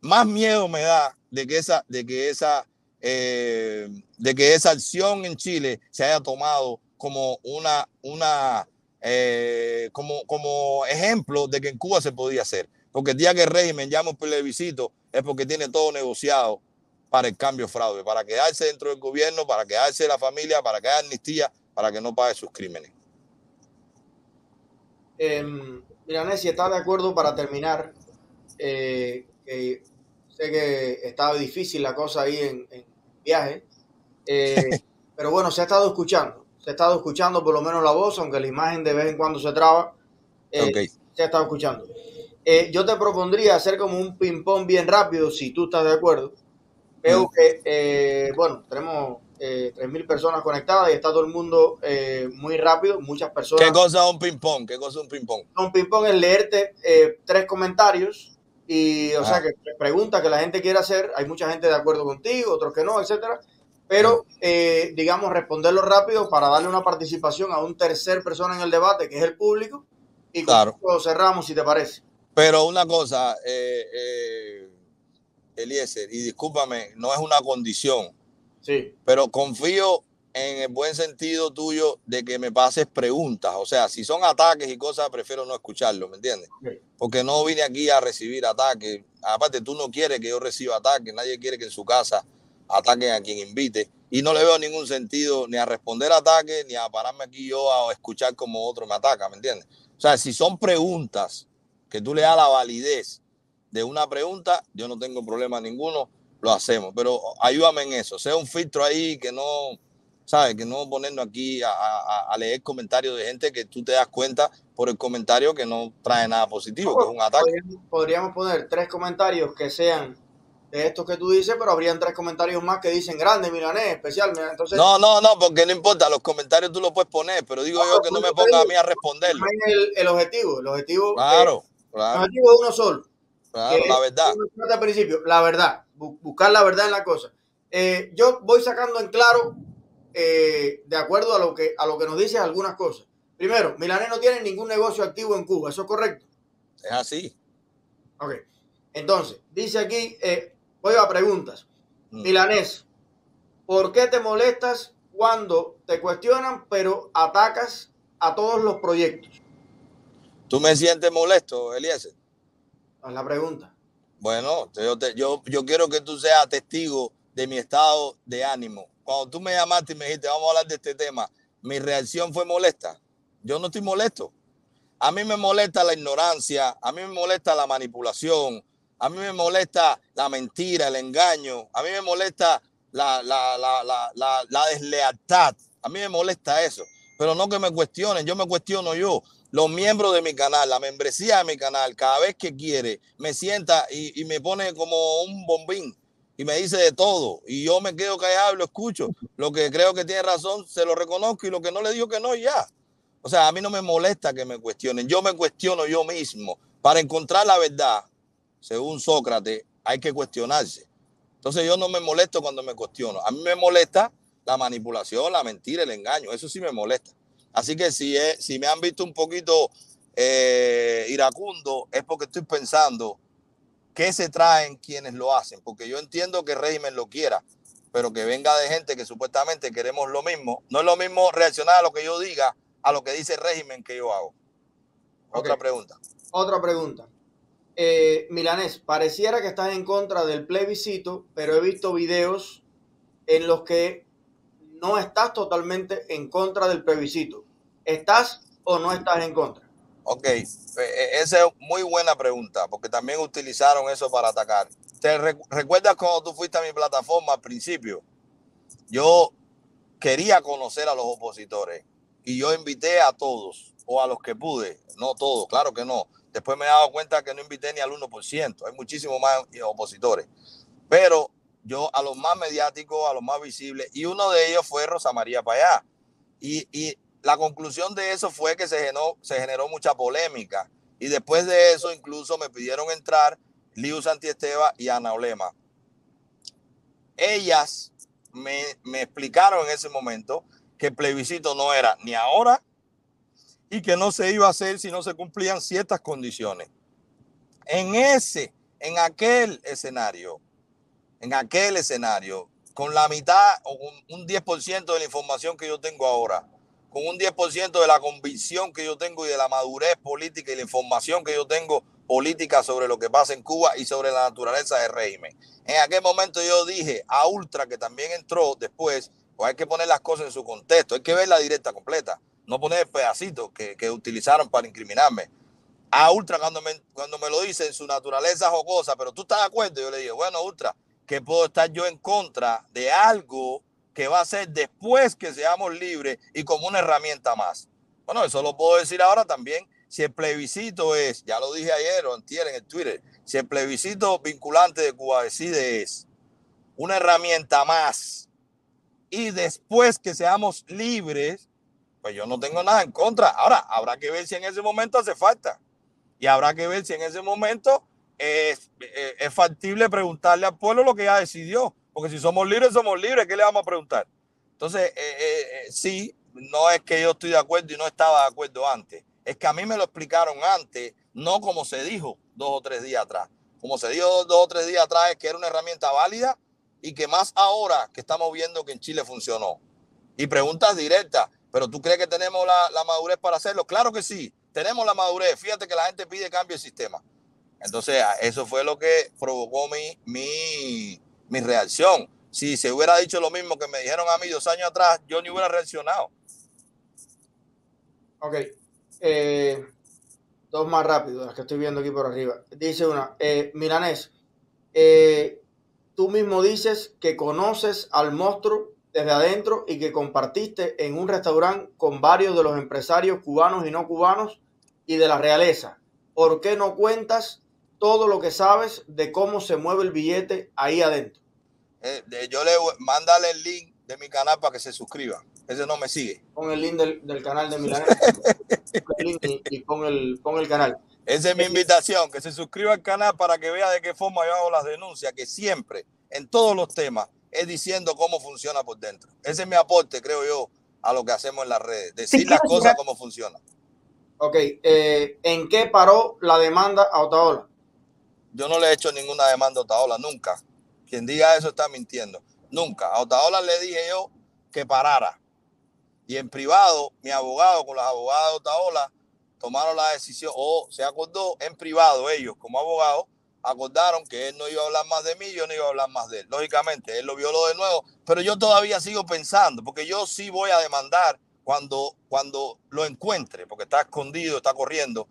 más miedo me da de que esa, de que esa, eh, de que esa acción en Chile se haya tomado como una, una eh, como, como ejemplo de que en Cuba se podía hacer. Porque el día que el régimen llama un plebiscito es porque tiene todo negociado para el cambio fraude, para quedarse dentro del gobierno, para quedarse la familia, para que haya amnistía, para que no pague sus crímenes. Eh, mira, si está de acuerdo para terminar, eh, sé que estaba difícil la cosa ahí en, viaje, eh, pero bueno, se ha estado escuchando, se ha estado escuchando por lo menos la voz, aunque la imagen de vez en cuando se traba, eh, se ha estado escuchando. yo te propondría hacer como un ping-pong bien rápido, si tú estás de acuerdo. Veo que, eh, bueno, tenemos eh, 3.000 personas conectadas y está todo el mundo eh, muy rápido, muchas personas. ¿Qué cosa es un ping-pong? ¿Qué cosa es un ping-pong? Un ping-pong es leerte eh, tres comentarios y, o sea, ah. que preguntas que la gente quiere hacer. Hay mucha gente de acuerdo contigo, otros que no, etcétera. Pero, eh, digamos, responderlo rápido para darle una participación a un tercer persona en el debate, que es el público. Y claro. cerramos, si te parece. Pero una cosa, eh, Eliezer, y discúlpame, no es una condición. Sí. Pero confío en el buen sentido tuyo de que me pases preguntas. O sea, si son ataques y cosas, prefiero no escucharlo, ¿me entiendes? Porque no vine aquí a recibir ataques. Aparte, tú no quieres que yo reciba ataques. Nadie quiere que en su casa ataquen a quien invite. Y no le veo ningún sentido ni a responder ataques, ni a pararme aquí yo a escuchar como otro me ataca, ¿me entiendes? O sea, si son preguntas que tú le das la validez de una pregunta, yo no tengo problema ninguno, lo hacemos. Pero ayúdame en eso, sea un filtro ahí que no, ¿sabes? Que no ponernos aquí a, leer comentarios de gente que tú te das cuenta por el comentario que no trae nada positivo, que es un ataque. Podríamos, poner tres comentarios que sean de estos que tú dices, pero habrían tres comentarios más que dicen grande, milanés, especial. Entonces, no, no, no, porque no importa, los comentarios tú los puedes poner, pero digo yo que no me ponga a mí a responderlo. El, el objetivo, el objetivo, claro, claro. el objetivo es uno solo la verdad. Al principio, la verdad, buscar la verdad en la cosa. Eh, yo voy sacando en claro, eh, de acuerdo a lo, que, a lo que nos dices algunas cosas. Primero, Milanés no tiene ningún negocio activo en Cuba, ¿eso es correcto? Es así. Ok. Entonces, dice aquí, eh, voy a preguntas. Mm. Milanés, ¿por qué te molestas cuando te cuestionan, pero atacas a todos los proyectos? ¿Tú me sientes molesto, Eliezer? Es la pregunta. Bueno, yo, yo, yo quiero que tú seas testigo de mi estado de ánimo. Cuando tú me llamaste y me dijiste, vamos a hablar de este tema, mi reacción fue molesta. Yo no estoy molesto. A mí me molesta la ignorancia, a mí me molesta la manipulación, a mí me molesta la mentira, el engaño, a mí me molesta la, la, la, la, deslealtad, a mí me molesta eso. Pero no que me cuestionen, yo me cuestiono yo. Los miembros de mi canal, la membresía de mi canal, cada vez que quiere, me sienta y, me pone como un bombín y me dice de todo. Y yo me quedo callado y lo escucho. Lo que creo que tiene razón, se lo reconozco y lo que no le digo que no, ya. O sea, a mí no me molesta que me cuestionen. Yo me cuestiono yo mismo. Para encontrar la verdad, según Sócrates, hay que cuestionarse. Entonces yo no me molesto cuando me cuestiono. A mí me molesta la manipulación, la mentira, el engaño. Eso sí me molesta. Así que si, si me han visto un poquito eh, iracundo, es porque estoy pensando qué se traen quienes lo hacen. Porque yo entiendo que el régimen lo quiera, pero que venga de gente que supuestamente queremos lo mismo. No es lo mismo reaccionar a lo que yo diga a lo que dice el régimen que yo hago. Otra pregunta. Otra pregunta. Eh, Milanés, pareciera que estás en contra del plebiscito, pero he visto videos en los que no estás totalmente en contra del plebiscito. ¿Estás o no estás en contra? Ok, eh, esa es muy buena pregunta, porque también utilizaron eso para atacar. ¿Te recuerdas cuando tú fuiste a mi plataforma al principio? Yo quería conocer a los opositores y yo invité a todos o a los que pude, no todos, claro que no. Después me he dado cuenta que no invité ni al 1%, hay muchísimos más opositores. Pero yo a los más mediáticos, a los más visibles, y uno de ellos fue Rosa María Payá. Y, y la conclusión de eso fue que se generó, se generó mucha polémica. Y después de eso incluso me pidieron entrar Liu Santiesteva y Ana Olema. Ellas me, me explicaron en ese momento que el plebiscito no era ni ahora y que no se iba a hacer si no se cumplían ciertas condiciones. En ese, en aquel escenario, en aquel escenario, con la mitad o un 10% de la información que yo tengo ahora, con un 10% de la convicción que yo tengo y de la madurez política y la información que yo tengo política sobre lo que pasa en Cuba y sobre la naturaleza del régimen. En aquel momento yo dije a Ultra, que también entró después, pues hay que poner las cosas en su contexto, hay que ver la directa completa, no poner pedacitos que, que utilizaron para incriminarme. A Ultra cuando me, cuando me lo dice en su naturaleza jocosa, pero tú estás de acuerdo, yo le dije, bueno, Ultra, que puedo estar yo en contra de algo que va a ser después que seamos libres y como una herramienta más. Bueno, eso lo puedo decir ahora también. Si el plebiscito es, ya lo dije ayer o antier en Twitter, si el plebiscito vinculante de Cuba decide es una herramienta más y después que seamos libres, pues yo no tengo nada en contra. Ahora, habrá que ver si en ese momento hace falta. Y habrá que ver si en ese momento es, es, factible preguntarle al pueblo lo que ya decidió. Porque si somos libres, somos libres. ¿Qué le vamos a preguntar? Entonces, eh, eh, eh, sí, no es que yo estoy de acuerdo y no estaba de acuerdo antes. Es que a mí me lo explicaron antes, no como se dijo dos o tres días atrás. Como se dijo dos o tres días atrás, es que era una herramienta válida y que más ahora que estamos viendo que en Chile funcionó. Y preguntas directas, pero ¿tú crees que tenemos la, madurez para hacerlo? Claro que sí, tenemos la madurez. Fíjate que la gente pide cambio de sistema. Entonces, eso fue lo que provocó mi, mi, mi reacción. Si se hubiera dicho lo mismo que me dijeron a mí dos años atrás, yo ni hubiera reaccionado. Ok. Eh, dos más rápido, las que estoy viendo aquí por arriba. Dice una, eh, Milanés, eh, tú mismo dices que conoces al monstruo desde adentro y que compartiste en un restaurante con varios de los empresarios cubanos y no cubanos y de la realeza. ¿Por qué no cuentas todo lo que sabes de cómo se mueve el billete ahí adentro? Eh, yo le mándale el link de mi canal para que se suscriba. Ese no me sigue. Pon el link del, canal de Milán y, y pon el, pon el canal. Esa es mi invitación, que se suscriba al canal para que vea de qué forma yo hago las denuncias, que siempre, en todos los temas, es diciendo cómo funciona por dentro. Ese es mi aporte, creo yo, a lo que hacemos en las redes. Decir las cosas como funcionan. Ok, eh, ¿en qué paró la demanda a Otaola? Yo no le he hecho ninguna demanda a Otaola, nunca. Quien diga eso está mintiendo. Nunca. A Otaola le dije yo que parara. Y en privado, mi abogado con las abogadas de Otaola tomaron la decisión, o se acordó en privado ellos como abogados, acordaron que él no iba a hablar más de mí, yo no iba a hablar más de él. Lógicamente, él lo violó de nuevo, pero yo todavía sigo pensando, porque yo sí voy a demandar cuando, cuando lo encuentre, porque está escondido, está corriendo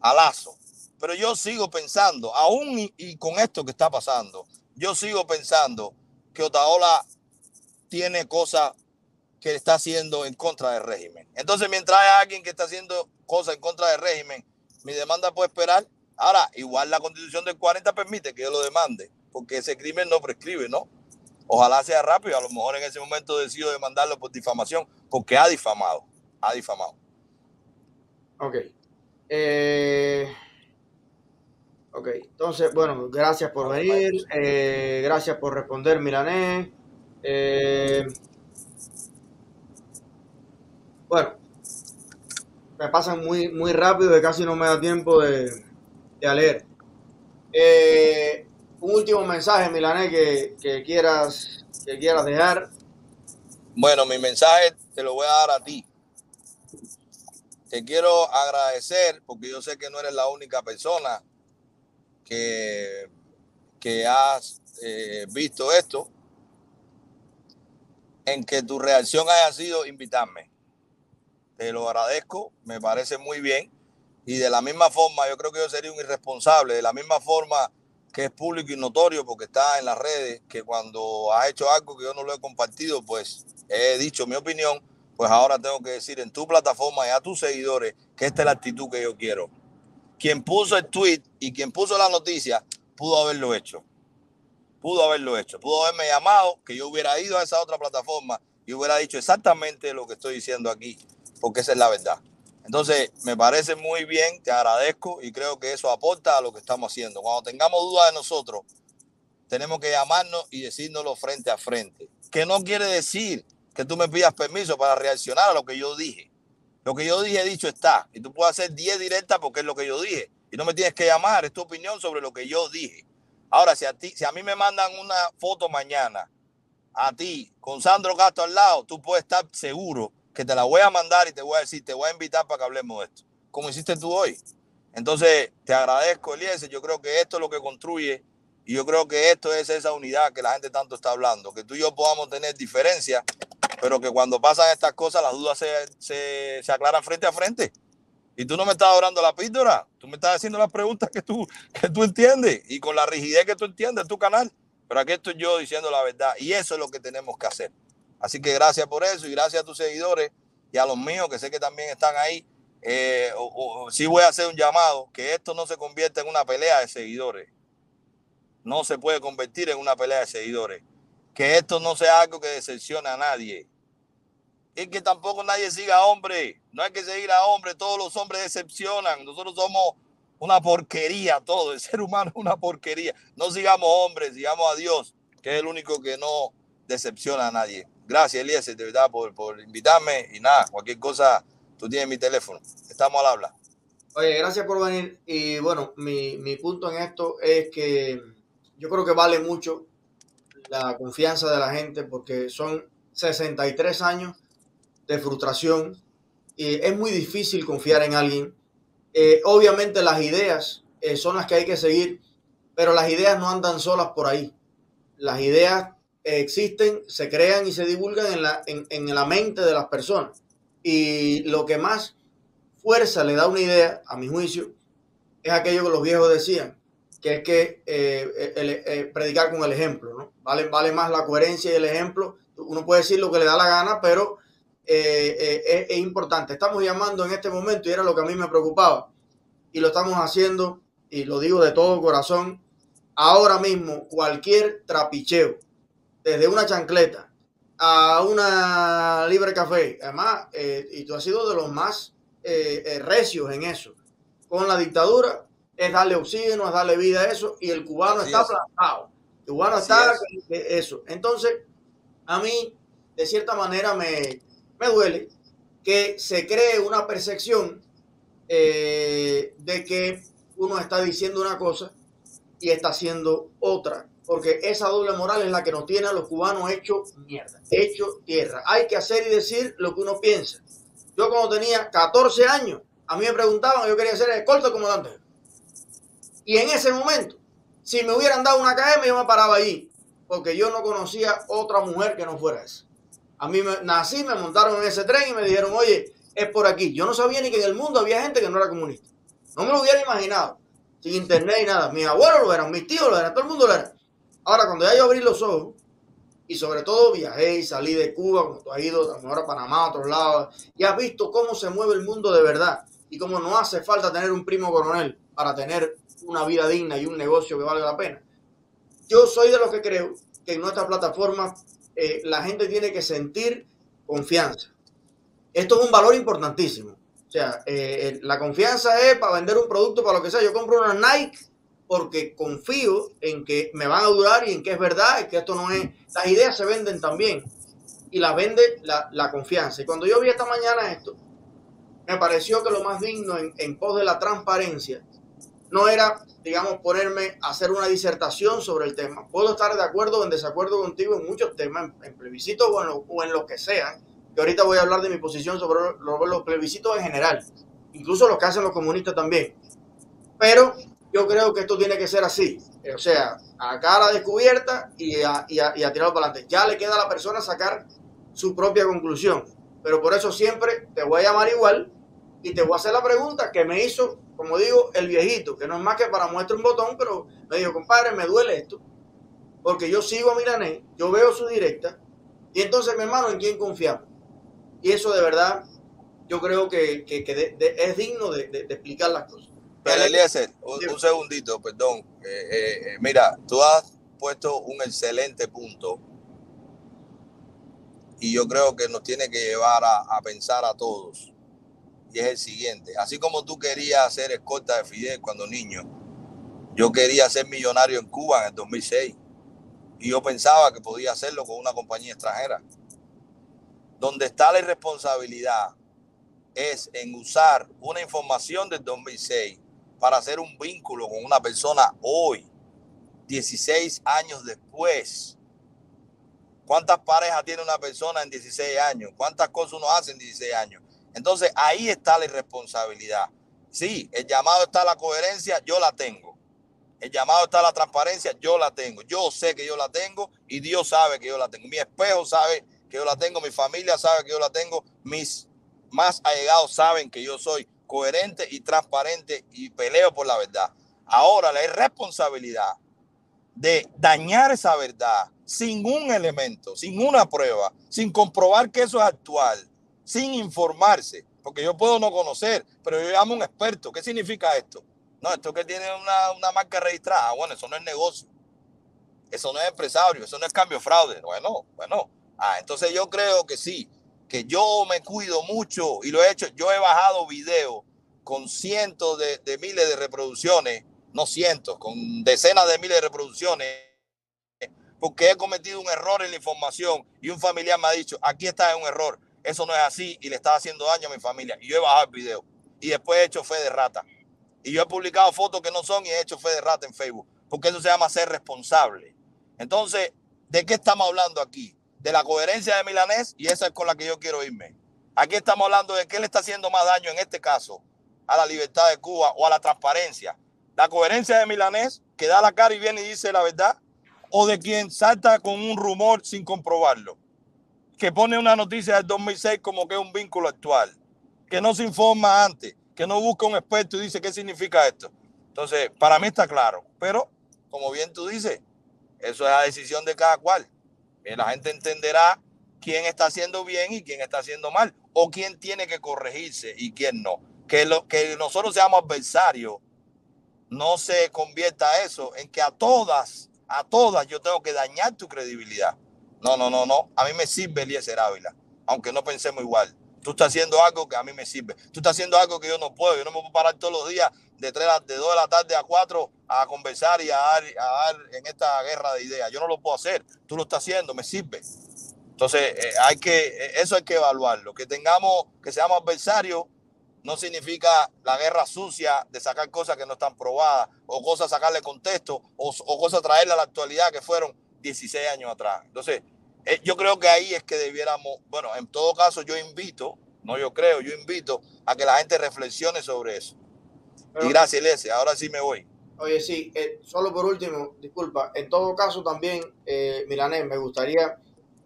a lazo. Pero yo sigo pensando, aún y, con esto que está pasando, yo sigo pensando que Otaola tiene cosas que está haciendo en contra del régimen. Entonces, mientras hay alguien que está haciendo cosas en contra del régimen, mi demanda puede esperar. Ahora, igual la constitución del 40 permite que yo lo demande, porque ese crimen no prescribe, ¿no? Ojalá sea rápido, a lo mejor en ese momento decido demandarlo por difamación, porque ha difamado, ha difamado. Ok. Eh, Ok, entonces, bueno, gracias por venir, eh, gracias por responder, Milanés. Eh, bueno, me pasan muy, muy rápido y casi no me da tiempo de, leer. Eh, un último mensaje, Milanés, que, que, quieras, que quieras dejar. Bueno, mi mensaje te lo voy a dar a ti. Te quiero agradecer porque yo sé que no eres la única persona que, has eh, visto esto, en que tu reacción haya sido invitarme. Te lo agradezco, me parece muy bien. Y de la misma forma, yo creo que yo sería un irresponsable, de la misma forma que es público y notorio porque está en las redes, que cuando has hecho algo que yo no lo he compartido, pues he dicho mi opinión, pues ahora tengo que decir en tu plataforma y a tus seguidores que esta es la actitud que yo quiero quien puso el tweet y quien puso la noticia pudo haberlo hecho. Pudo haberlo hecho. Pudo haberme llamado, que yo hubiera ido a esa otra plataforma y hubiera dicho exactamente lo que estoy diciendo aquí, porque esa es la verdad. Entonces, me parece muy bien, te agradezco y creo que eso aporta a lo que estamos haciendo. Cuando tengamos dudas de nosotros, tenemos que llamarnos y decírnoslo frente a frente. Que no quiere decir que tú me pidas permiso para reaccionar a lo que yo dije. Lo que yo dije, dicho está. Y tú puedes hacer 10 directas porque es lo que yo dije. Y no me tienes que llamar, es tu opinión sobre lo que yo dije. Ahora, si a, ti, si a mí me mandan una foto mañana, a ti, con Sandro Castro al lado, tú puedes estar seguro que te la voy a mandar y te voy a decir, te voy a invitar para que hablemos de esto, como hiciste tú hoy. Entonces, te agradezco, Eliezer. Yo creo que esto es lo que construye y yo creo que esto es esa unidad que la gente tanto está hablando, que tú y yo podamos tener diferencias, pero que cuando pasan estas cosas las dudas se, aclaran frente a frente. Y tú no me estás orando la píldora, tú me estás haciendo las preguntas que tú, que tú entiendes y con la rigidez que tú entiendes tu canal. Pero aquí estoy yo diciendo la verdad y eso es lo que tenemos que hacer. Así que gracias por eso y gracias a tus seguidores y a los míos que sé que también están ahí. Eh, sí voy a hacer un llamado, que esto no se convierta en una pelea de seguidores. No se puede convertir en una pelea de seguidores. Que esto no sea algo que decepcione a nadie y que tampoco nadie siga a hombre. No hay que seguir a hombre, todos los hombres decepcionan. Nosotros somos una porquería, todo. El ser humano es una porquería. No sigamos hombres, sigamos a Dios, que es el único que no decepciona a nadie. Gracias, Eliezer, de verdad, por, por invitarme. Y nada, cualquier cosa, tú tienes mi teléfono. Estamos al habla. Oye, gracias por venir. Y bueno, mi, mi punto en esto es que yo creo que vale mucho la confianza de la gente porque son 63 años de frustración. y es muy difícil confiar en alguien. Eh, obviamente las ideas eh, son las que hay que seguir, pero las ideas no andan solas por ahí. Las ideas existen, se crean y se divulgan en la, en, la mente de las personas. Y lo que más fuerza le da una idea, a mi juicio, es aquello que los viejos decían, que es que eh, predicar con el ejemplo, ¿no? Vale, vale más la coherencia y el ejemplo. Uno puede decir lo que le da la gana, pero eh, eh, es, importante. Estamos llamando en este momento y era lo que a mí me preocupaba. Y lo estamos haciendo, y lo digo de todo corazón, ahora mismo cualquier trapicheo, desde una chancleta a una libre café, además, eh, y tú has sido de los más recios en eso, con la dictadura, es darle oxígeno, es darle vida a eso, y el cubano está plantado. El cubano está eso. Entonces, a mí, de cierta manera, me, me duele que se cree una percepción eh, de que uno está diciendo una cosa y está haciendo otra. Porque esa doble moral es la que nos tiene a los cubanos hecho mierda, hecho tierra. Hay que hacer y decir lo que uno piensa. Yo cuando tenía 14 años, a mí me preguntaban, yo quería ser escolta comandante. Y en ese momento, si me hubieran dado una KM, yo me paraba allí, porque yo no conocía otra mujer que no fuera esa. A mí me, nací, me montaron en ese tren y me dijeron, oye, es por aquí. Yo no sabía ni que en el mundo había gente que no era comunista. No me lo hubiera imaginado, sin internet y nada. Mis abuelos lo eran, mis tíos lo eran, todo el mundo lo era. Ahora, cuando ya yo abrí los ojos, y sobre todo viajé y salí de Cuba, como tú has ido a Panamá, a otros lados, y has visto cómo se mueve el mundo de verdad y cómo no hace falta tener un primo coronel para tener una vida digna y un negocio que valga la pena. Yo soy de los que creo que en nuestra plataforma eh, la gente tiene que sentir confianza. Esto es un valor importantísimo. O sea, eh, la confianza es para vender un producto, para lo que sea. Yo compro una Nike porque confío en que me van a durar y en que es verdad, y que esto no es... Las ideas se venden también y las vende la, confianza. Y cuando yo vi esta mañana esto, me pareció que lo más digno en pos de la transparencia no era, digamos, ponerme a hacer una disertación sobre el tema. Puedo estar de acuerdo o en desacuerdo contigo en muchos temas, en, plebiscitos o en, lo, que sea. Que ahorita voy a hablar de mi posición sobre los, plebiscitos en general, incluso los que hacen los comunistas también. Pero yo creo que esto tiene que ser así. O sea, a cara descubierta y a, y, y a tirarlo para adelante. Ya le queda a la persona sacar su propia conclusión. Pero por eso siempre te voy a llamar igual y te voy a hacer la pregunta que me hizo como digo, el viejito, que no es más que para muestra un botón, pero me dijo, compadre, me duele esto, porque yo sigo a Milanés, yo veo su directa, y entonces, mi hermano, ¿en quién confiamos? Y eso de verdad, yo creo que, es digno de, explicar las cosas. Pero Eliezer, un, segundito, perdón. Eh, eh, eh, mira, tú has puesto un excelente punto y yo creo que nos tiene que llevar a pensar a todos y es el siguiente. Así como tú querías ser escolta de Fidel cuando niño, yo quería ser millonario en Cuba en el 2006 y yo pensaba que podía hacerlo con una compañía extranjera. Donde está la irresponsabilidad es en usar una información del 2006 para hacer un vínculo con una persona hoy, 16 años después. ¿Cuántas parejas tiene una persona en 16 años? ¿Cuántas cosas uno hace en 16 años? Entonces ahí está la irresponsabilidad. Sí, el llamado está a la coherencia, yo la tengo. El llamado está a la transparencia, yo la tengo. Yo sé que yo la tengo y Dios sabe que yo la tengo. Mi espejo sabe que yo la tengo, mi familia sabe que yo la tengo, mis más allegados saben que yo soy coherente y transparente y peleo por la verdad. Ahora la irresponsabilidad de dañar esa verdad sin un elemento, sin una prueba, sin comprobar que eso es actual, sin informarse, porque yo puedo no conocer, pero yo llamo un experto. ¿Qué significa esto? No, esto que tiene una, marca registrada, ah, bueno, eso no es negocio, eso no es empresario, eso no es cambio fraude. Bueno, bueno, ah, entonces yo creo que sí, que yo me cuido mucho y lo he hecho, yo he bajado videos con cientos de, de miles de reproducciones, no cientos, con decenas de miles de reproducciones porque he cometido un error en la información y un familiar me ha dicho, aquí está un error eso no es así y le estaba haciendo daño a mi familia. Y yo he bajado el video y después he hecho fe de rata. Y yo he publicado fotos que no son y he hecho fe de rata en Facebook, porque eso se llama ser responsable. Entonces, ¿de qué estamos hablando aquí? De la coherencia de Milanés y esa es con la que yo quiero irme. Aquí estamos hablando de qué le está haciendo más daño en este caso a la libertad de Cuba o a la transparencia. La coherencia de Milanés, que da la cara y viene y dice la verdad, o de quien salta con un rumor sin comprobarlo que pone una noticia del 2006 como que es un vínculo actual, que no se informa antes, que no busca un experto y dice qué significa esto. Entonces, para mí está claro, pero como bien tú dices, eso es la decisión de cada cual. la gente entenderá quién está haciendo bien y quién está haciendo mal, o quién tiene que corregirse y quién no. Que, lo, que nosotros seamos adversarios no se convierta eso en que a todas, a todas yo tengo que dañar tu credibilidad. No, no, no, no. A mí me sirve Eliezer Ávila, aunque no pensemos igual. Tú estás haciendo algo que a mí me sirve. Tú estás haciendo algo que yo no puedo. Yo no me puedo parar todos los días de, 3, de 2 de la tarde a 4 a conversar y a dar, en esta guerra de ideas. Yo no lo puedo hacer. Tú lo estás haciendo, me sirve. Entonces, eh, hay que, eh, eso hay que evaluarlo. Que tengamos, que seamos adversarios, no significa la guerra sucia de sacar cosas que no están probadas o cosas sacarle contexto o, o cosas traerle a la actualidad que fueron 16 años atrás. Entonces, eh, yo creo que ahí es que debiéramos, bueno, en todo caso yo invito, no yo creo, yo invito a que la gente reflexione sobre eso. y gracias, Iglesias. Ahora sí me voy. Oye, sí, eh, solo por último, disculpa, en todo caso también, eh, Milanés, me gustaría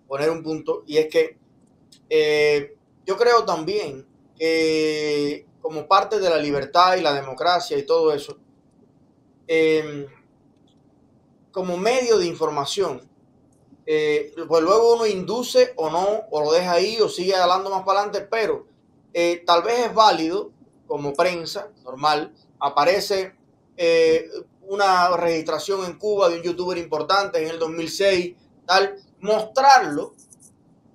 poner un punto y es que eh, yo creo también que como parte de la libertad y la democracia y todo eso, como medio de información, pues luego uno induce o no, o lo deja ahí o sigue hablando más para adelante, pero tal vez es válido como prensa normal, aparece eh, una registración en Cuba de un youtuber importante en el 2006, tal, mostrarlo,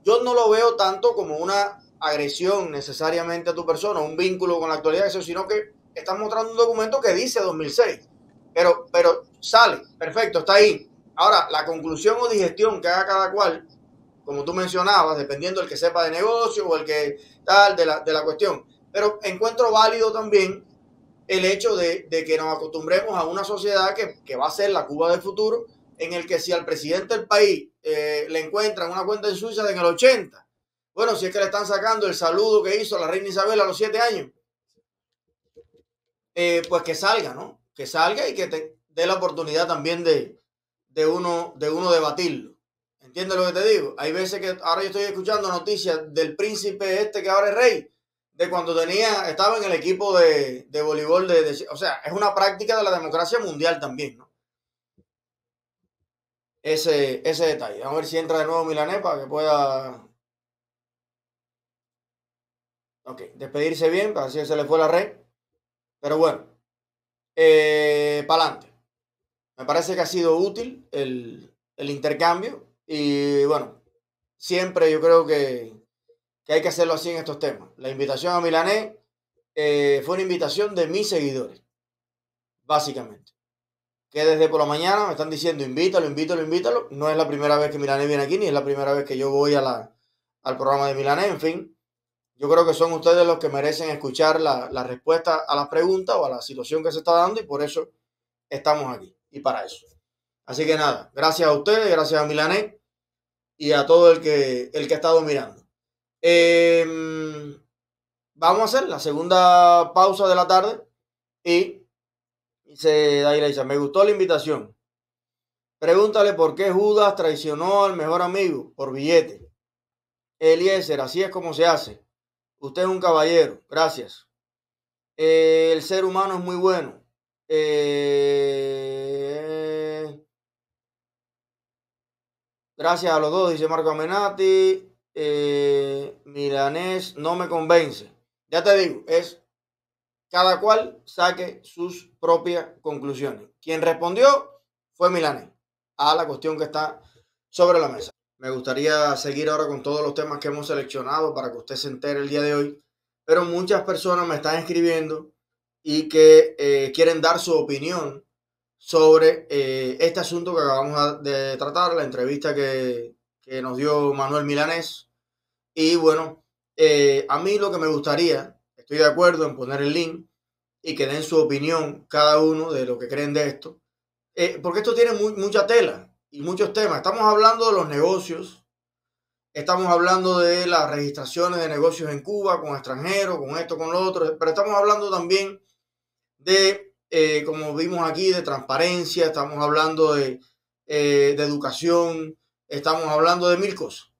yo no lo veo tanto como una agresión necesariamente a tu persona, un vínculo con la actualidad, sino que estás mostrando un documento que dice 2006, pero, pero sale, perfecto, está ahí. Ahora, la conclusión o digestión que haga cada cual, como tú mencionabas, dependiendo del que sepa de negocio o el que tal, de la, de la cuestión, pero encuentro válido también el hecho de, que nos acostumbremos a una sociedad que, va a ser la Cuba del futuro, en el que si al presidente del país eh, le encuentran una cuenta en Suiza de en el 80, bueno, si es que le están sacando el saludo que hizo la reina Isabel a los siete años, eh, pues que salga, ¿no? Que salga y que te dé la oportunidad también de, de, uno, de uno debatirlo. ¿Entiendes lo que te digo? Hay veces que ahora yo estoy escuchando noticias del príncipe este que ahora es rey de cuando tenía, estaba en el equipo de, de voleibol, de, o sea, es una práctica de la democracia mundial también, ¿no? Ese, ese detalle. Vamos a ver si entra de nuevo Milanés para que pueda... Ok, despedirse bien, para si se le fue la red. Pero bueno, eh, para adelante. Me parece que ha sido útil el, intercambio y bueno, siempre yo creo que que hay que hacerlo así en estos temas. La invitación a Milané eh, fue una invitación de mis seguidores, básicamente. Que desde por la mañana me están diciendo invítalo, invítalo, invítalo. No es la primera vez que Milané viene aquí, ni es la primera vez que yo voy a la, al programa de Milané. En fin, yo creo que son ustedes los que merecen escuchar la, la respuesta a las preguntas o a la situación que se está dando y por eso estamos aquí y para eso. Así que nada, gracias a ustedes, gracias a Milané y a todo el que, el que ha estado mirando. Em, vamos a hacer la segunda pausa de la tarde y dice dice, me gustó la invitación. Pregúntale por qué Judas traicionó al mejor amigo por billete. Eliezer, así es como se hace. Usted es un caballero, gracias. el ser humano es muy bueno. Eh, gracias a los dos, dice Marco Amenati eh, Milanés no me convence. Ya te digo, es cada cual saque sus propias conclusiones. Quien respondió fue Milanés a la cuestión que está sobre la mesa. Me gustaría seguir ahora con todos los temas que hemos seleccionado para que usted se entere el día de hoy, pero muchas personas me están escribiendo y que eh, quieren dar su opinión sobre eh, este asunto que acabamos de tratar, la entrevista que, que nos dio Manuel Milanés. Y bueno, eh, a mí lo que me gustaría, estoy de acuerdo en poner el link y que den su opinión cada uno de lo que creen de esto, eh, porque esto tiene mucha tela y muchos temas. Estamos hablando de los negocios, estamos hablando de las registraciones de negocios en Cuba con extranjeros, con esto, con lo otro, pero estamos hablando también de, eh, como vimos aquí, de transparencia, estamos hablando de, de educación, estamos hablando de mil cosas.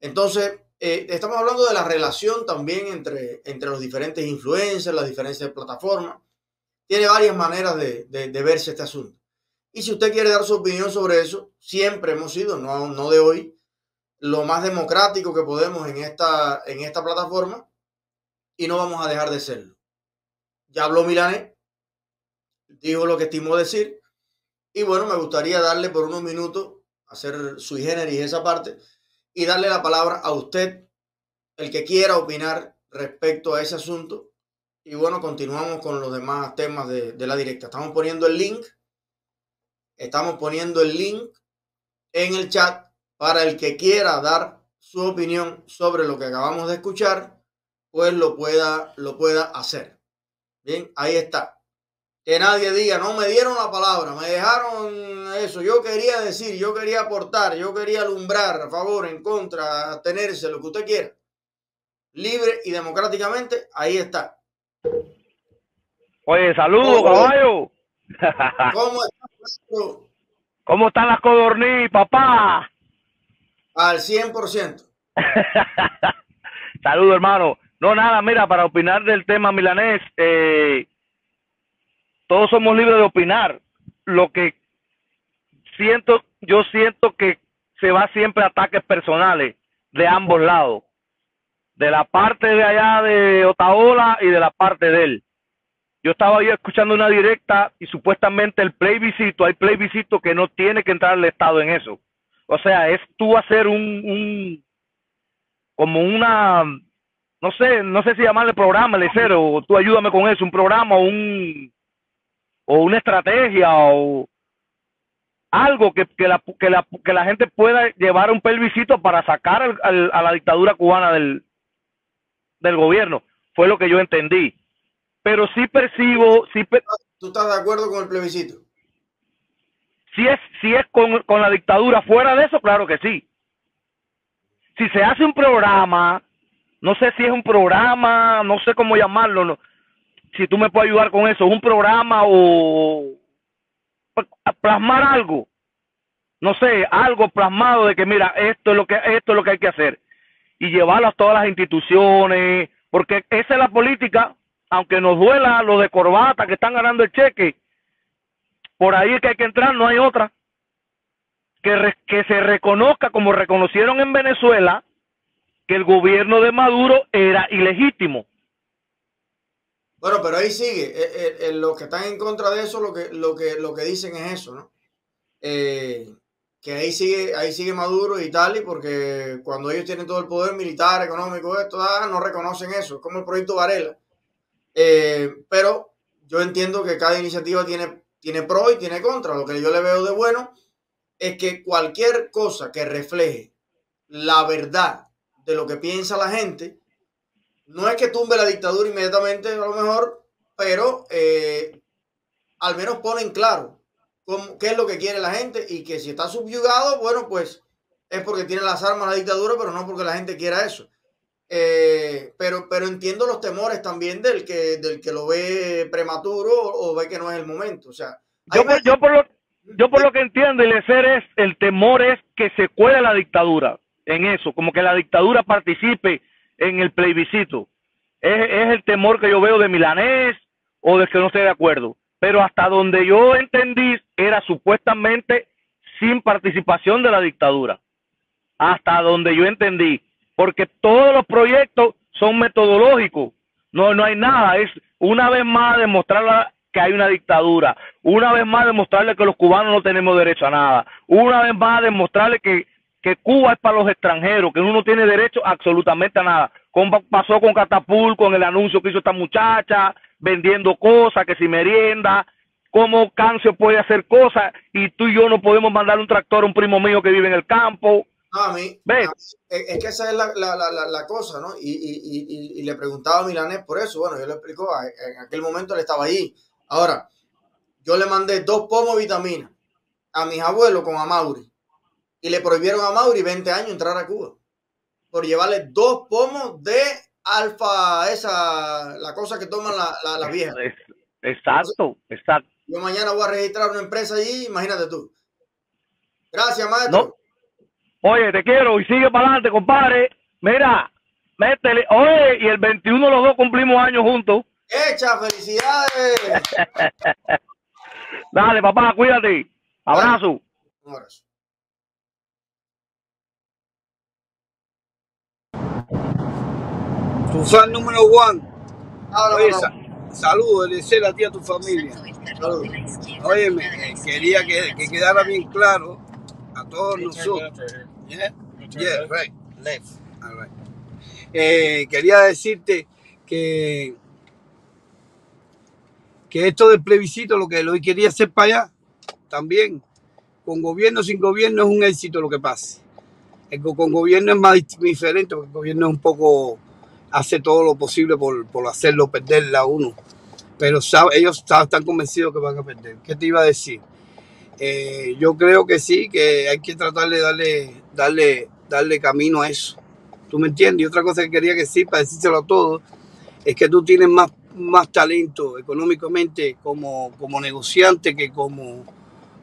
Entonces, eh, estamos hablando de la relación también entre, entre los diferentes influencers, las diferentes plataformas. Tiene varias maneras de, de, verse este asunto. Y si usted quiere dar su opinión sobre eso, siempre hemos sido, no, no de hoy, lo más democrático que podemos en esta, en esta plataforma y no vamos a dejar de serlo. Ya habló Milané, dijo lo que estimó decir y bueno, me gustaría darle por unos minutos, hacer sui generis esa parte y darle la palabra a usted, el que quiera opinar respecto a ese asunto. Y bueno, continuamos con los demás temas de, la directa. Estamos poniendo el link. Estamos poniendo el link en el chat para el que quiera dar su opinión sobre lo que acabamos de escuchar. pues lo pueda, lo pueda hacer. Bien, ahí está. Que nadie diga, no me dieron la palabra, me dejaron eso. Yo quería decir, yo quería aportar, yo quería alumbrar a favor, en contra, tenerse, lo que usted quiera. Libre y democráticamente, ahí está. Oye, saludos, caballo. ¿Cómo? ¿Cómo están las codorniz, papá? Al 100%. saludos, hermano. No, nada, mira, para opinar del tema milanés, eh, todos somos libres de opinar. Lo que siento, yo siento que se va siempre ataques personales de ambos lados, de la parte de allá de Otaola y de la parte de él. Yo estaba ahí escuchando una directa y supuestamente el plebiscito, hay plebiscito que no tiene que entrar el Estado en eso. O sea, es tú hacer un, un como una no sé, no sé si llamarle programa, cero, tú ayúdame con eso, un programa un o una estrategia o algo que, que, la, que, la, que la gente pueda llevar un pelvisito para sacar al, a la dictadura cubana del, del gobierno. Fue lo que yo entendí. Pero sí percibo... Sí ¿Tú estás de acuerdo con el plebiscito? Si es, si es con, con la dictadura fuera de eso, claro que sí. Si se hace un programa no sé si es un programa, no sé cómo llamarlo, no. Si tú me puedes ayudar con eso, un programa o plasmar algo, no sé, algo plasmado de que mira, esto es lo que esto es lo que hay que hacer y llevarlo a todas las instituciones, porque esa es la política, aunque nos duela lo de corbata que están ganando el cheque, por ahí es que hay que entrar, no hay otra. Que, que se reconozca como reconocieron en Venezuela que el gobierno de Maduro era ilegítimo. Bueno, pero ahí sigue. Eh, eh, eh, los que están en contra de eso, lo que, lo que, lo que dicen es eso, ¿no? que ahí sigue, ahí sigue Maduro y tal, porque cuando ellos tienen todo el poder militar, económico, esto, ah, no reconocen eso. Es como el proyecto Varela. pero yo entiendo que cada iniciativa tiene, tiene pro y tiene contra. Lo que yo le veo de bueno es que cualquier cosa que refleje la verdad de lo que piensa la gente. No es que tumbe la dictadura inmediatamente, a lo mejor, pero eh, al menos ponen claro cómo, qué es lo que quiere la gente y que si está subyugado, bueno, pues es porque tiene las armas la dictadura, pero no porque la gente quiera eso. Eh, pero, pero entiendo los temores también del que, del que lo ve prematuro o, ve que no es el momento. O sea, yo, yo, por lo, yo por lo que entiendo, el ser es, el temor es que se cuele la dictadura en eso, como que la dictadura participe en el plebiscito. Es, el temor que yo veo de Milanés o de que no esté de acuerdo. Pero hasta donde yo entendí era supuestamente sin participación de la dictadura. Hasta donde yo entendí. Porque todos los proyectos son metodológicos. No, no hay nada. Es una vez más demostrar que hay una dictadura. Una vez más demostrarle que los cubanos no tenemos derecho a nada. Una vez más demostrarle que que Cuba es para los extranjeros, que uno no tiene derecho absolutamente a nada. Como pasó con Catapult, con el anuncio que hizo esta muchacha, vendiendo cosas, que si merienda, cómo Cancio puede hacer cosas y tú y yo no podemos mandar un tractor a un primo mío que vive en el campo. a mí, es que esa es la, cosa, ¿no? Y, le preguntaba a Milanés por eso, bueno, yo le explico, en aquel momento él estaba allí. Ahora, yo le mandé dos pomos de vitamina a mis abuelos con Amauri y le prohibieron a Mauri 20 años entrar a Cuba por llevarle dos pomos de alfa, esa, la cosa que toman las la, viejas. Exacto, exacto. Yo mañana voy a registrar una empresa allí, imagínate tú. Gracias, maestro. Oye, te quiero y sigue para adelante, compadre. Mira, métele. Oye, y el 21 los dos cumplimos años juntos. ¡Echa, felicidades! Dale, papá, cuídate. Abrazo. Un abrazo. Tu fan número one. Oye, saludos, le deseo a ti a tu familia. Oye, eh, quería que, quedara bien claro a todos nosotros. Eh, quería decirte que, que esto del plebiscito, lo que lo quería hacer para allá, también, con gobierno sin gobierno es un éxito lo que pase. con gobierno es más diferente, porque el gobierno es un poco hace todo lo posible por, por hacerlo perderla a uno. Pero sabe, ellos están convencidos que van a perder. ¿Qué te iba a decir? Eh, yo creo que sí, que hay que tratar de darle, darle, darle camino a eso. ¿Tú me entiendes? Y otra cosa que quería que sí, para decírselo a todos, es que tú tienes más, más talento económicamente como, como negociante que como,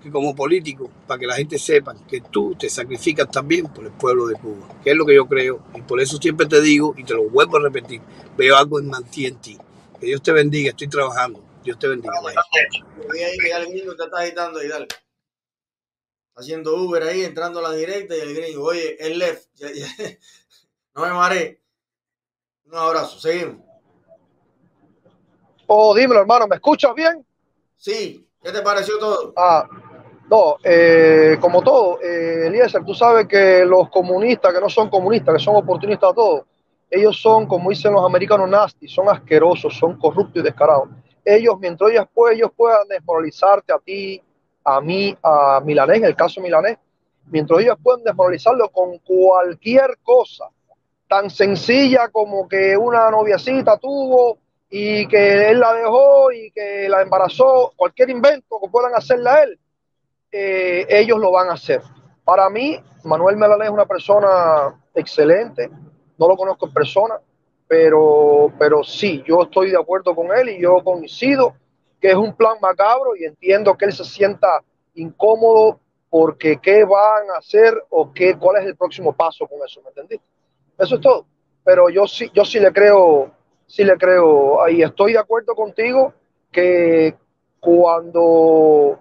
que como político, para que la gente sepa que tú te sacrificas también por el pueblo de Cuba, que es lo que yo creo. Y por eso siempre te digo, y te lo vuelvo a repetir, veo algo en Mantí en ti. Que Dios te bendiga, estoy trabajando. Dios te bendiga. Voy ahí que ya el gringo te está agitando y dale. Haciendo Uber ahí, entrando a la directa y el gringo, oye, el left, ya- ya, no me mareé. Un abrazo, seguimos. Oh, dímelo, hermano, ¿me escuchas bien? Sí, ¿qué te pareció todo? Ah, no, eh, como todo, eh, Eliezer, tú sabes que los comunistas, que no son comunistas, que son oportunistas todos, ellos son, como dicen los americanos, nasty, son asquerosos, son corruptos y descarados. Ellos, mientras ellos, pues, ellos puedan desmoralizarte a ti, a mí, a Milanés, en el caso Milanés, mientras ellos pueden desmoralizarlo con cualquier cosa, tan sencilla como que una noviecita tuvo y que él la dejó y que la embarazó, cualquier invento que puedan hacerle a él, eh, ellos lo van a hacer. Para mí, Manuel Melanés es una persona excelente, no lo conozco en persona, pero, pero sí, yo estoy de acuerdo con él y yo coincido que es un plan macabro y entiendo que él se sienta incómodo porque qué van a hacer o qué, cuál es el próximo paso con eso, ¿me entendiste? Eso es todo. Pero yo sí, yo sí le creo, sí le creo, ahí estoy de acuerdo contigo que cuando,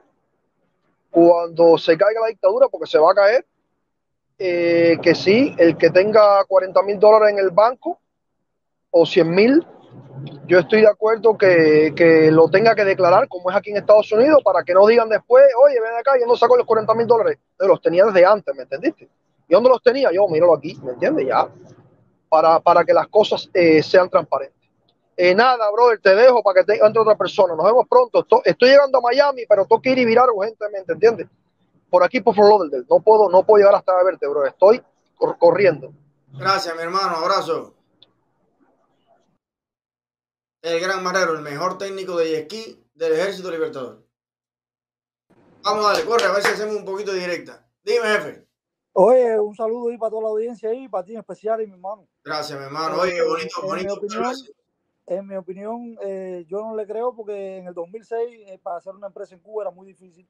cuando se caiga la dictadura, porque se va a caer, eh, que sí, el que tenga 40 mil dólares en el banco o 100 mil, yo estoy de acuerdo que, que lo tenga que declarar, como es aquí en Estados Unidos, para que no digan después, oye, ven acá, yo no saco los 40 mil dólares. Los tenía desde antes, ¿me entendiste? ¿Y dónde los tenía? Yo, míralo aquí, ¿me entiendes? Ya, para, para que las cosas eh, sean transparentes. Eh, nada, brother, te dejo para que te entre otra persona. Nos vemos pronto. Estoy, estoy llegando a Miami, pero tengo que ir y virar urgentemente, ¿entiendes? Por aquí, por Fort. No puedo, no puedo llegar hasta verte, bro. Estoy cor- corriendo. Gracias, mi hermano, abrazo. El gran marero, el mejor técnico de esquí del Ejército Libertador. Vamos a darle, corre, a ver si hacemos un poquito de directa. Dime, jefe. Oye, un saludo ahí para toda la audiencia ahí, para ti en especial y mi hermano. Gracias, mi hermano. Oye, bonito, bonito. En mi opinión, eh, yo no le creo porque en el 2006 eh, para hacer una empresa en Cuba era muy difícil.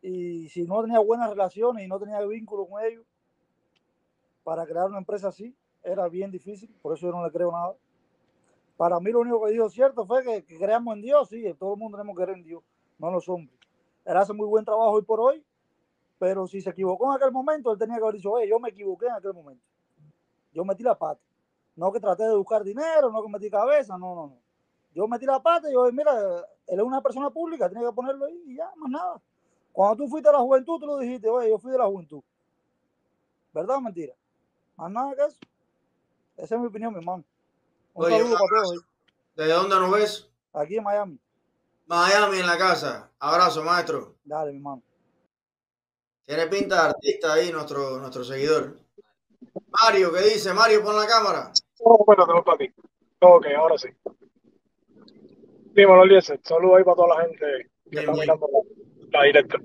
Y si no tenía buenas relaciones y no tenía vínculo con ellos, para crear una empresa así era bien difícil, por eso yo no le creo nada. Para mí lo único que dijo cierto fue que, que creamos en Dios, sí, todo el mundo tenemos que creer en Dios, no en los hombres. Él hace muy buen trabajo hoy por hoy, pero si se equivocó en aquel momento, él tenía que haber dicho, oye, yo me equivoqué en aquel momento. Yo metí la pata. No que traté de buscar dinero, no que metí cabeza, no, no, no. Yo metí la pata y yo, mira, él es una persona pública, tiene que ponerlo ahí y ya, más nada. Cuando tú fuiste a la juventud, tú lo dijiste, oye, yo fui de la juventud. ¿Verdad o mentira? Más nada que eso. Esa es mi opinión, mi hermano. Un Oye, saludo un para todos ¿Desde dónde nos ves? aquí en Miami. Miami en la casa. Abrazo, maestro. Dale, mi hermano. Tiene pinta de artista ahí nuestro, nuestro seguidor. Mario, ¿qué dice? Mario, pon la cámara. Oh, bueno, tengo para ti. Ok, ahora sí. Dímelo, Eliezer. Saludos ahí para toda la gente que Bien, está mirando la, la directa.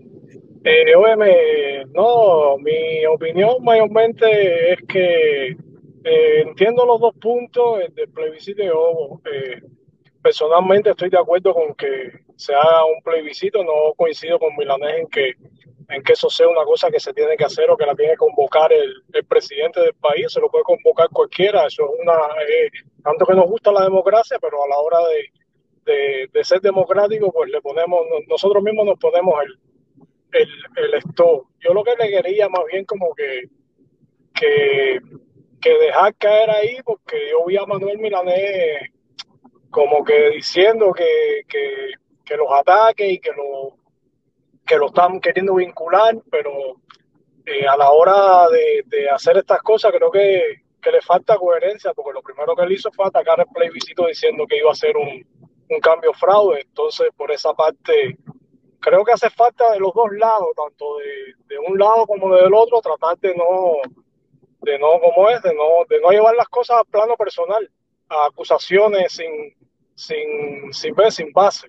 Eh, óyeme, no, mi opinión mayormente es que eh, entiendo los dos puntos el del plebiscito y yo, eh, personalmente estoy de acuerdo con que se haga un plebiscito, no coincido con Milanés en que, en que eso sea una cosa que se tiene que hacer o que la tiene que convocar el, el presidente del país, se lo puede convocar cualquiera, eso es una, eh, tanto que nos gusta la democracia, pero a la hora de, de, ser democrático, pues le ponemos, nosotros mismos nos ponemos el, el, el stop. Yo lo que le quería más bien como que, que, que dejar caer ahí, porque yo vi a Manuel Milanés como que diciendo que, que, los ataques y que lo, que lo están queriendo vincular, pero eh, a la hora de, hacer estas cosas creo que, le falta coherencia, porque lo primero que él hizo fue atacar el plebiscito diciendo que iba a ser un, cambio fraude, entonces por esa parte creo que hace falta de los dos lados, tanto de, de un lado como del otro, tratar de no, de no, como es, de no, de no llevar las cosas a plano personal, a acusaciones sin, sin, sin, ver, sin base.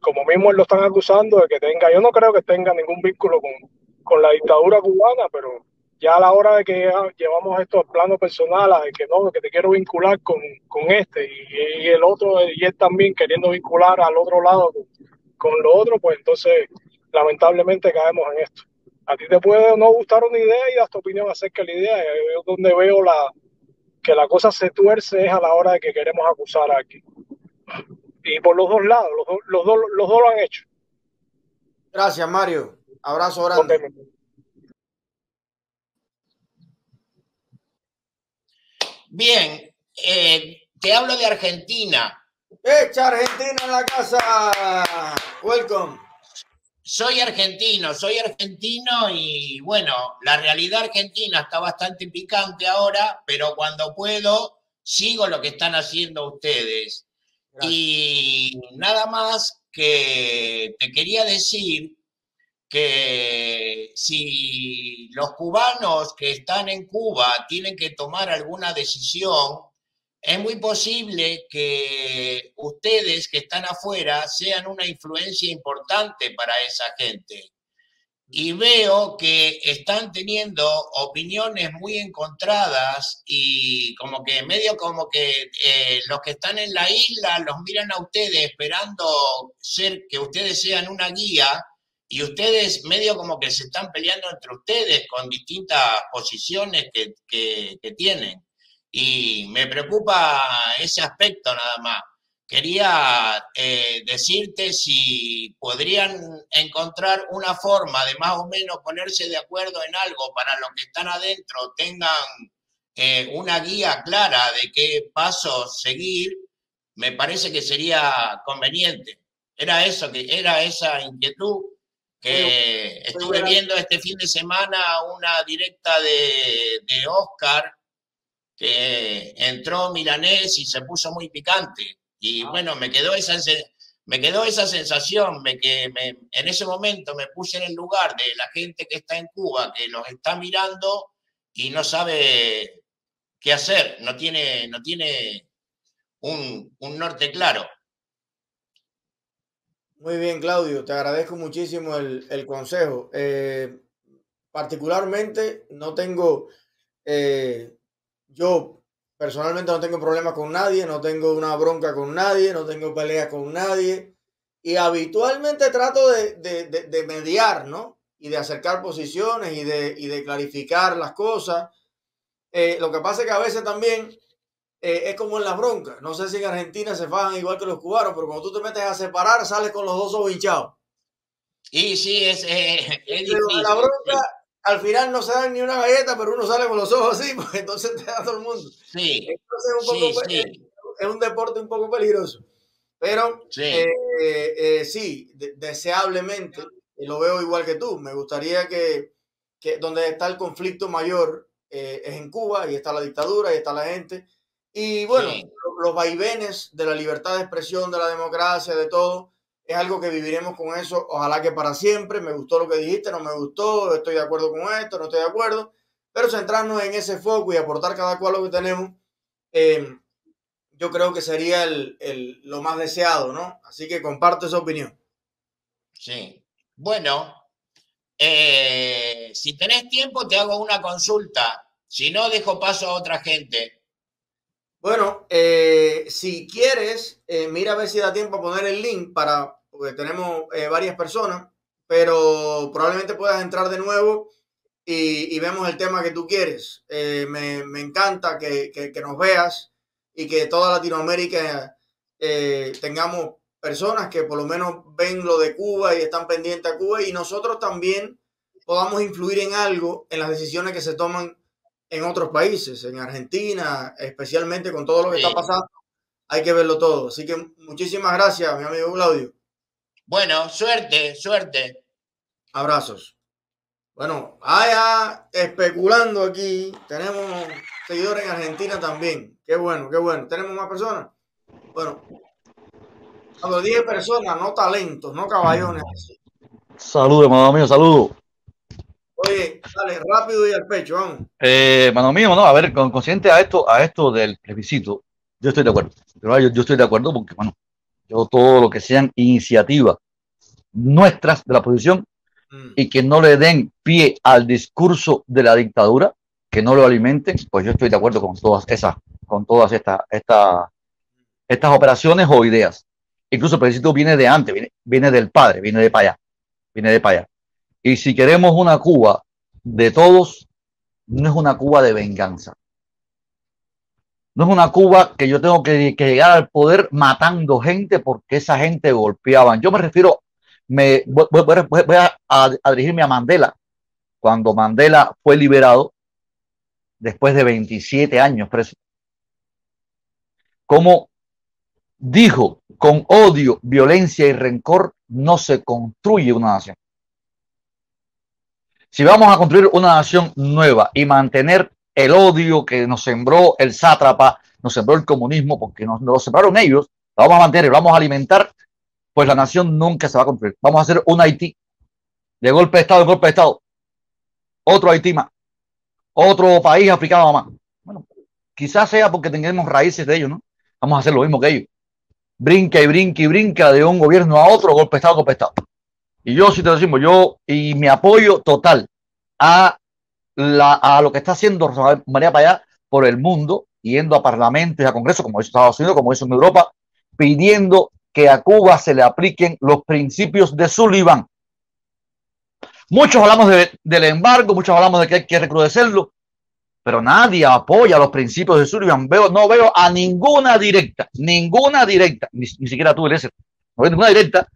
Como mismo lo están acusando de que tenga, yo no creo que tenga ningún vínculo con, con la dictadura cubana, pero ya a la hora de que llevamos esto al plano personal, de que no, que te quiero vincular con, con este y, el otro, y él también queriendo vincular al otro lado con, lo otro, pues entonces lamentablemente caemos en esto. A ti te puede no gustar una idea y das tu opinión acerca de la idea. Yo donde veo la, que la cosa se tuerce es a la hora de que queremos acusar aquí. Y por los dos lados, los, dos, los, dos, los dos lo han hecho. Gracias, Mario. Abrazo grande. Bien, eh, te hablo de Argentina. Echa Argentina en la casa. Welcome. Soy argentino, soy argentino y bueno, la realidad argentina está bastante picante ahora, pero cuando puedo sigo lo que están haciendo ustedes. Y nada más que te quería decir que si los cubanos que están en Cuba tienen que tomar alguna decisión, es muy posible que ustedes que están afuera sean una influencia importante para esa gente. Y veo que están teniendo opiniones muy encontradas y como que medio como que eh, los que están en la isla los miran a ustedes esperando ser que ustedes sean una guía y ustedes medio como que se están peleando entre ustedes con distintas posiciones que, que tienen y me preocupa ese aspecto nada más. Quería eh, decirte si podrían encontrar una forma de más o menos ponerse de acuerdo en algo para los que están adentro tengan eh, una guía clara de qué pasos seguir, me parece que sería conveniente. Era eso, que era esa inquietud que estuve viendo este fin de semana una directa de, de Oscar que entró Milanés y se puso muy picante. Y ah. bueno, me quedó esa, me quedó esa sensación, me, que me, en ese momento me puse en el lugar de la gente que está en Cuba, que los está mirando y no sabe qué hacer, no tiene, no tiene un, un norte claro. Muy bien, Claudio, te agradezco muchísimo el, el consejo. Eh, particularmente no tengo eh, yo personalmente no tengo problemas con nadie, no tengo una bronca con nadie, no tengo peleas con nadie. Y habitualmente trato de, de, mediar, ¿no? Y de acercar posiciones y de, y de clarificar las cosas. Eh, lo que pasa es que a veces también eh, es como en las broncas. No sé si en Argentina se fajan igual que los cubanos, pero cuando tú te metes a separar, sales con los dos ojos hinchados. Y sí, es, eh, es difícil. La bronca, al final no se dan ni una galleta, pero uno sale con los ojos así, pues entonces te da todo el mundo. Sí. Entonces es un, poco, sí, sí. Es, un deporte un poco peligroso. Pero sí, eh, eh, sí de, deseablemente, y lo veo igual que tú, me gustaría que, que donde está el conflicto mayor eh, es en Cuba, y está la dictadura, y está la gente. Y bueno, sí. los vaivenes de la libertad de expresión, de la democracia, de todo, es algo que viviremos con eso, ojalá que para siempre. Me gustó lo que dijiste, no me gustó, estoy de acuerdo con esto, no estoy de acuerdo, pero centrarnos en ese foco y aportar cada cual lo que tenemos, eh, yo creo que sería el, el, lo más deseado, ¿no? Así que comparto esa opinión. Sí. Bueno, eh, si tenés tiempo te hago una consulta, si no dejo paso a otra gente. Bueno, eh, si quieres, eh, mira a ver si da tiempo a poner el link para porque tenemos eh, varias personas, pero probablemente puedas entrar de nuevo y, y vemos el tema que tú quieres. Eh, me, me, encanta que, que, que, nos veas y que toda Latinoamérica eh, tengamos personas que por lo menos ven lo de Cuba y están pendientes a Cuba y nosotros también podamos influir en algo en las decisiones que se toman en otros países, en Argentina, especialmente con todo lo que sí. está pasando. Hay que verlo todo. Así que muchísimas gracias, mi amigo Claudio. Bueno, suerte, suerte. Abrazos. Bueno, allá especulando aquí, tenemos seguidores en Argentina también. Qué bueno, qué bueno. ¿Tenemos más personas? Bueno, cuando dije personas, no talentos, no caballones. Saludos, mamá mía, saludos. Oye, dale, rápido y al pecho, vamos. Eh, mano mío, no, a ver, con, consciente a esto, a esto del plebiscito, yo estoy de acuerdo. Yo, yo estoy de acuerdo porque, bueno, yo todo lo que sean iniciativas nuestras de la oposición Mm. y que no le den pie al discurso de la dictadura, que no lo alimenten, pues yo estoy de acuerdo con todas esas, con todas estas, estas, estas operaciones o ideas. Incluso el plebiscito viene de antes, viene, viene del padre, viene de para allá, viene de para allá. Y si queremos una Cuba de todos, no es una Cuba de venganza. No es una Cuba que yo tengo que, llegar al poder matando gente porque esa gente golpeaban. Yo me refiero, me, voy, a- a dirigirme a Mandela. Cuando Mandela fue liberado, después de 27 años preso, como dijo, con odio, violencia y rencor no se construye una nación. Si vamos a construir una nación nueva y mantener el odio que nos sembró el sátrapa, nos sembró el comunismo, porque nos, lo sembraron ellos, lo vamos a mantener y lo vamos a alimentar, pues la nación nunca se va a construir. Vamos a hacer un Haití de golpe de Estado, de golpe de Estado. Otro Haití más. Otro país africano más. Bueno, quizás sea porque tengamos raíces de ellos, ¿no? Vamos a hacer lo mismo que ellos. Brinca y brinca y brinca de un gobierno a otro, golpe de Estado, golpe de Estado. Y yo, si te decimos, yo y mi apoyo total a, a lo que está haciendo Rosa María Payá por el mundo, yendo a parlamentos y a congresos, como hizo Estados Unidos, como hizo en Europa, pidiendo que a Cuba se le apliquen los principios de Sullivan. Muchos hablamos de- del embargo, muchos hablamos de que hay que recrudecerlo, pero nadie apoya los principios de Sullivan. Veo, no veo a ninguna directa, ninguna directa, ni, ni siquiera tú, Eliezer, no veo ninguna directa,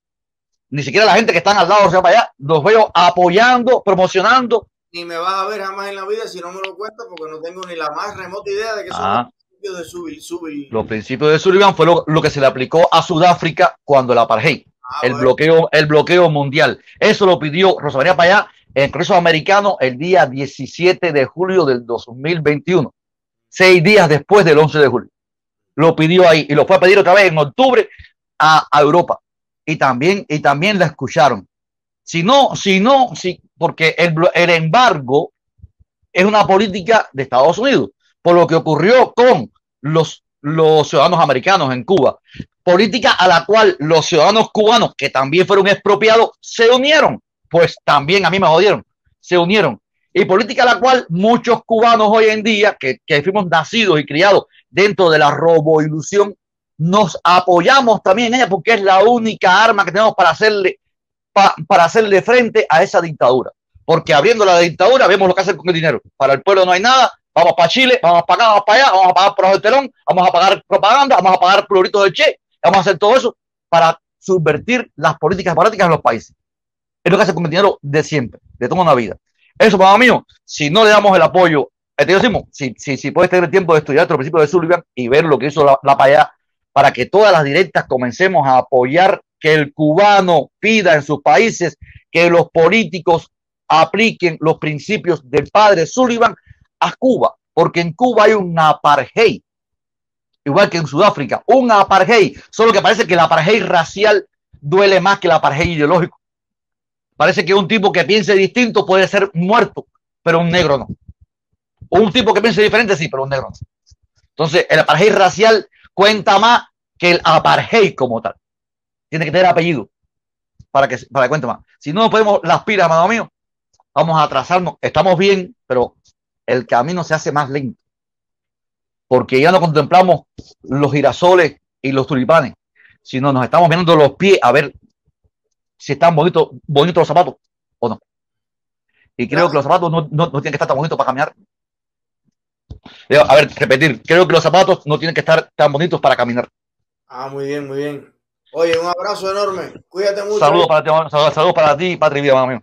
ni siquiera la gente que están al lado, sea, para allá, los veo apoyando, promocionando. Ni me vas a ver jamás en la vida si no me lo cuentas porque no tengo ni la más remota idea de que son Ah. los principios de Subil. Subil. Los principios de Sullivan fue lo, lo que se le aplicó a Sudáfrica cuando el apartheid, Ah, el bueno. bloqueo, el bloqueo mundial. Eso lo pidió Rosa María Payá en el Congreso Americano el día 17 de julio del 2021, seis días después del 11 de julio. Lo pidió ahí y lo fue a pedir otra vez en octubre a, a Europa. Y también, y también la escucharon. Si no, si no, si, porque el, embargo es una política de Estados Unidos, por lo que ocurrió con los, los ciudadanos americanos en Cuba, política a la cual los ciudadanos cubanos, que también fueron expropiados, se unieron, pues también a mí me jodieron, se unieron. Y política a la cual muchos cubanos hoy en día, que, que fuimos nacidos y criados dentro de la roboilusión, nos apoyamos también en ella porque es la única arma que tenemos para hacerle, pa- para hacerle frente a esa dictadura. Porque abriendo la dictadura vemos lo que hacen con el dinero. Para el pueblo no hay nada, vamos para Chile, vamos para acá, vamos para allá, vamos a pagar por el telón, vamos a pagar propaganda, vamos a pagar pluritos del Che, vamos a hacer todo eso para subvertir las políticas políticas de los países. Es lo que hace con el dinero de siempre, de toda una vida. Eso, para mío, si no le damos el apoyo, si, si, si puedes tener tiempo de estudiar los principios de Sullivan y ver lo que hizo la, la para que todas las directas comencemos a apoyar que el cubano pida en sus países que los políticos apliquen los principios del padre Sullivan a Cuba, porque en Cuba hay un apartheid, igual que en Sudáfrica, un apartheid, solo que parece que el apartheid racial duele más que el apartheid ideológico. Parece que un tipo que piense distinto puede ser muerto, pero un negro no. O un tipo que piense diferente, sí, pero un negro no. Entonces, el apartheid racial cuenta más que el apartheid como tal. Tiene que tener apellido para que, para que cuente más. Si no podemos las pilas, hermano mío, vamos a atrasarnos. Estamos bien, pero el camino se hace más lento. Porque ya no contemplamos los girasoles y los tulipanes, sino nos estamos mirando los pies a ver si están bonitos, bonitos los zapatos o no. Y creo que los zapatos no, no, no tienen que estar tan bonitos para caminar. A ver, repetir, creo que los zapatos no tienen que estar tan bonitos para caminar. Ah, muy bien, muy bien. Oye, un abrazo enorme. Cuídate mucho. Saludos para ti, saludos, saludos para ti, Patri Vida, hermano mío.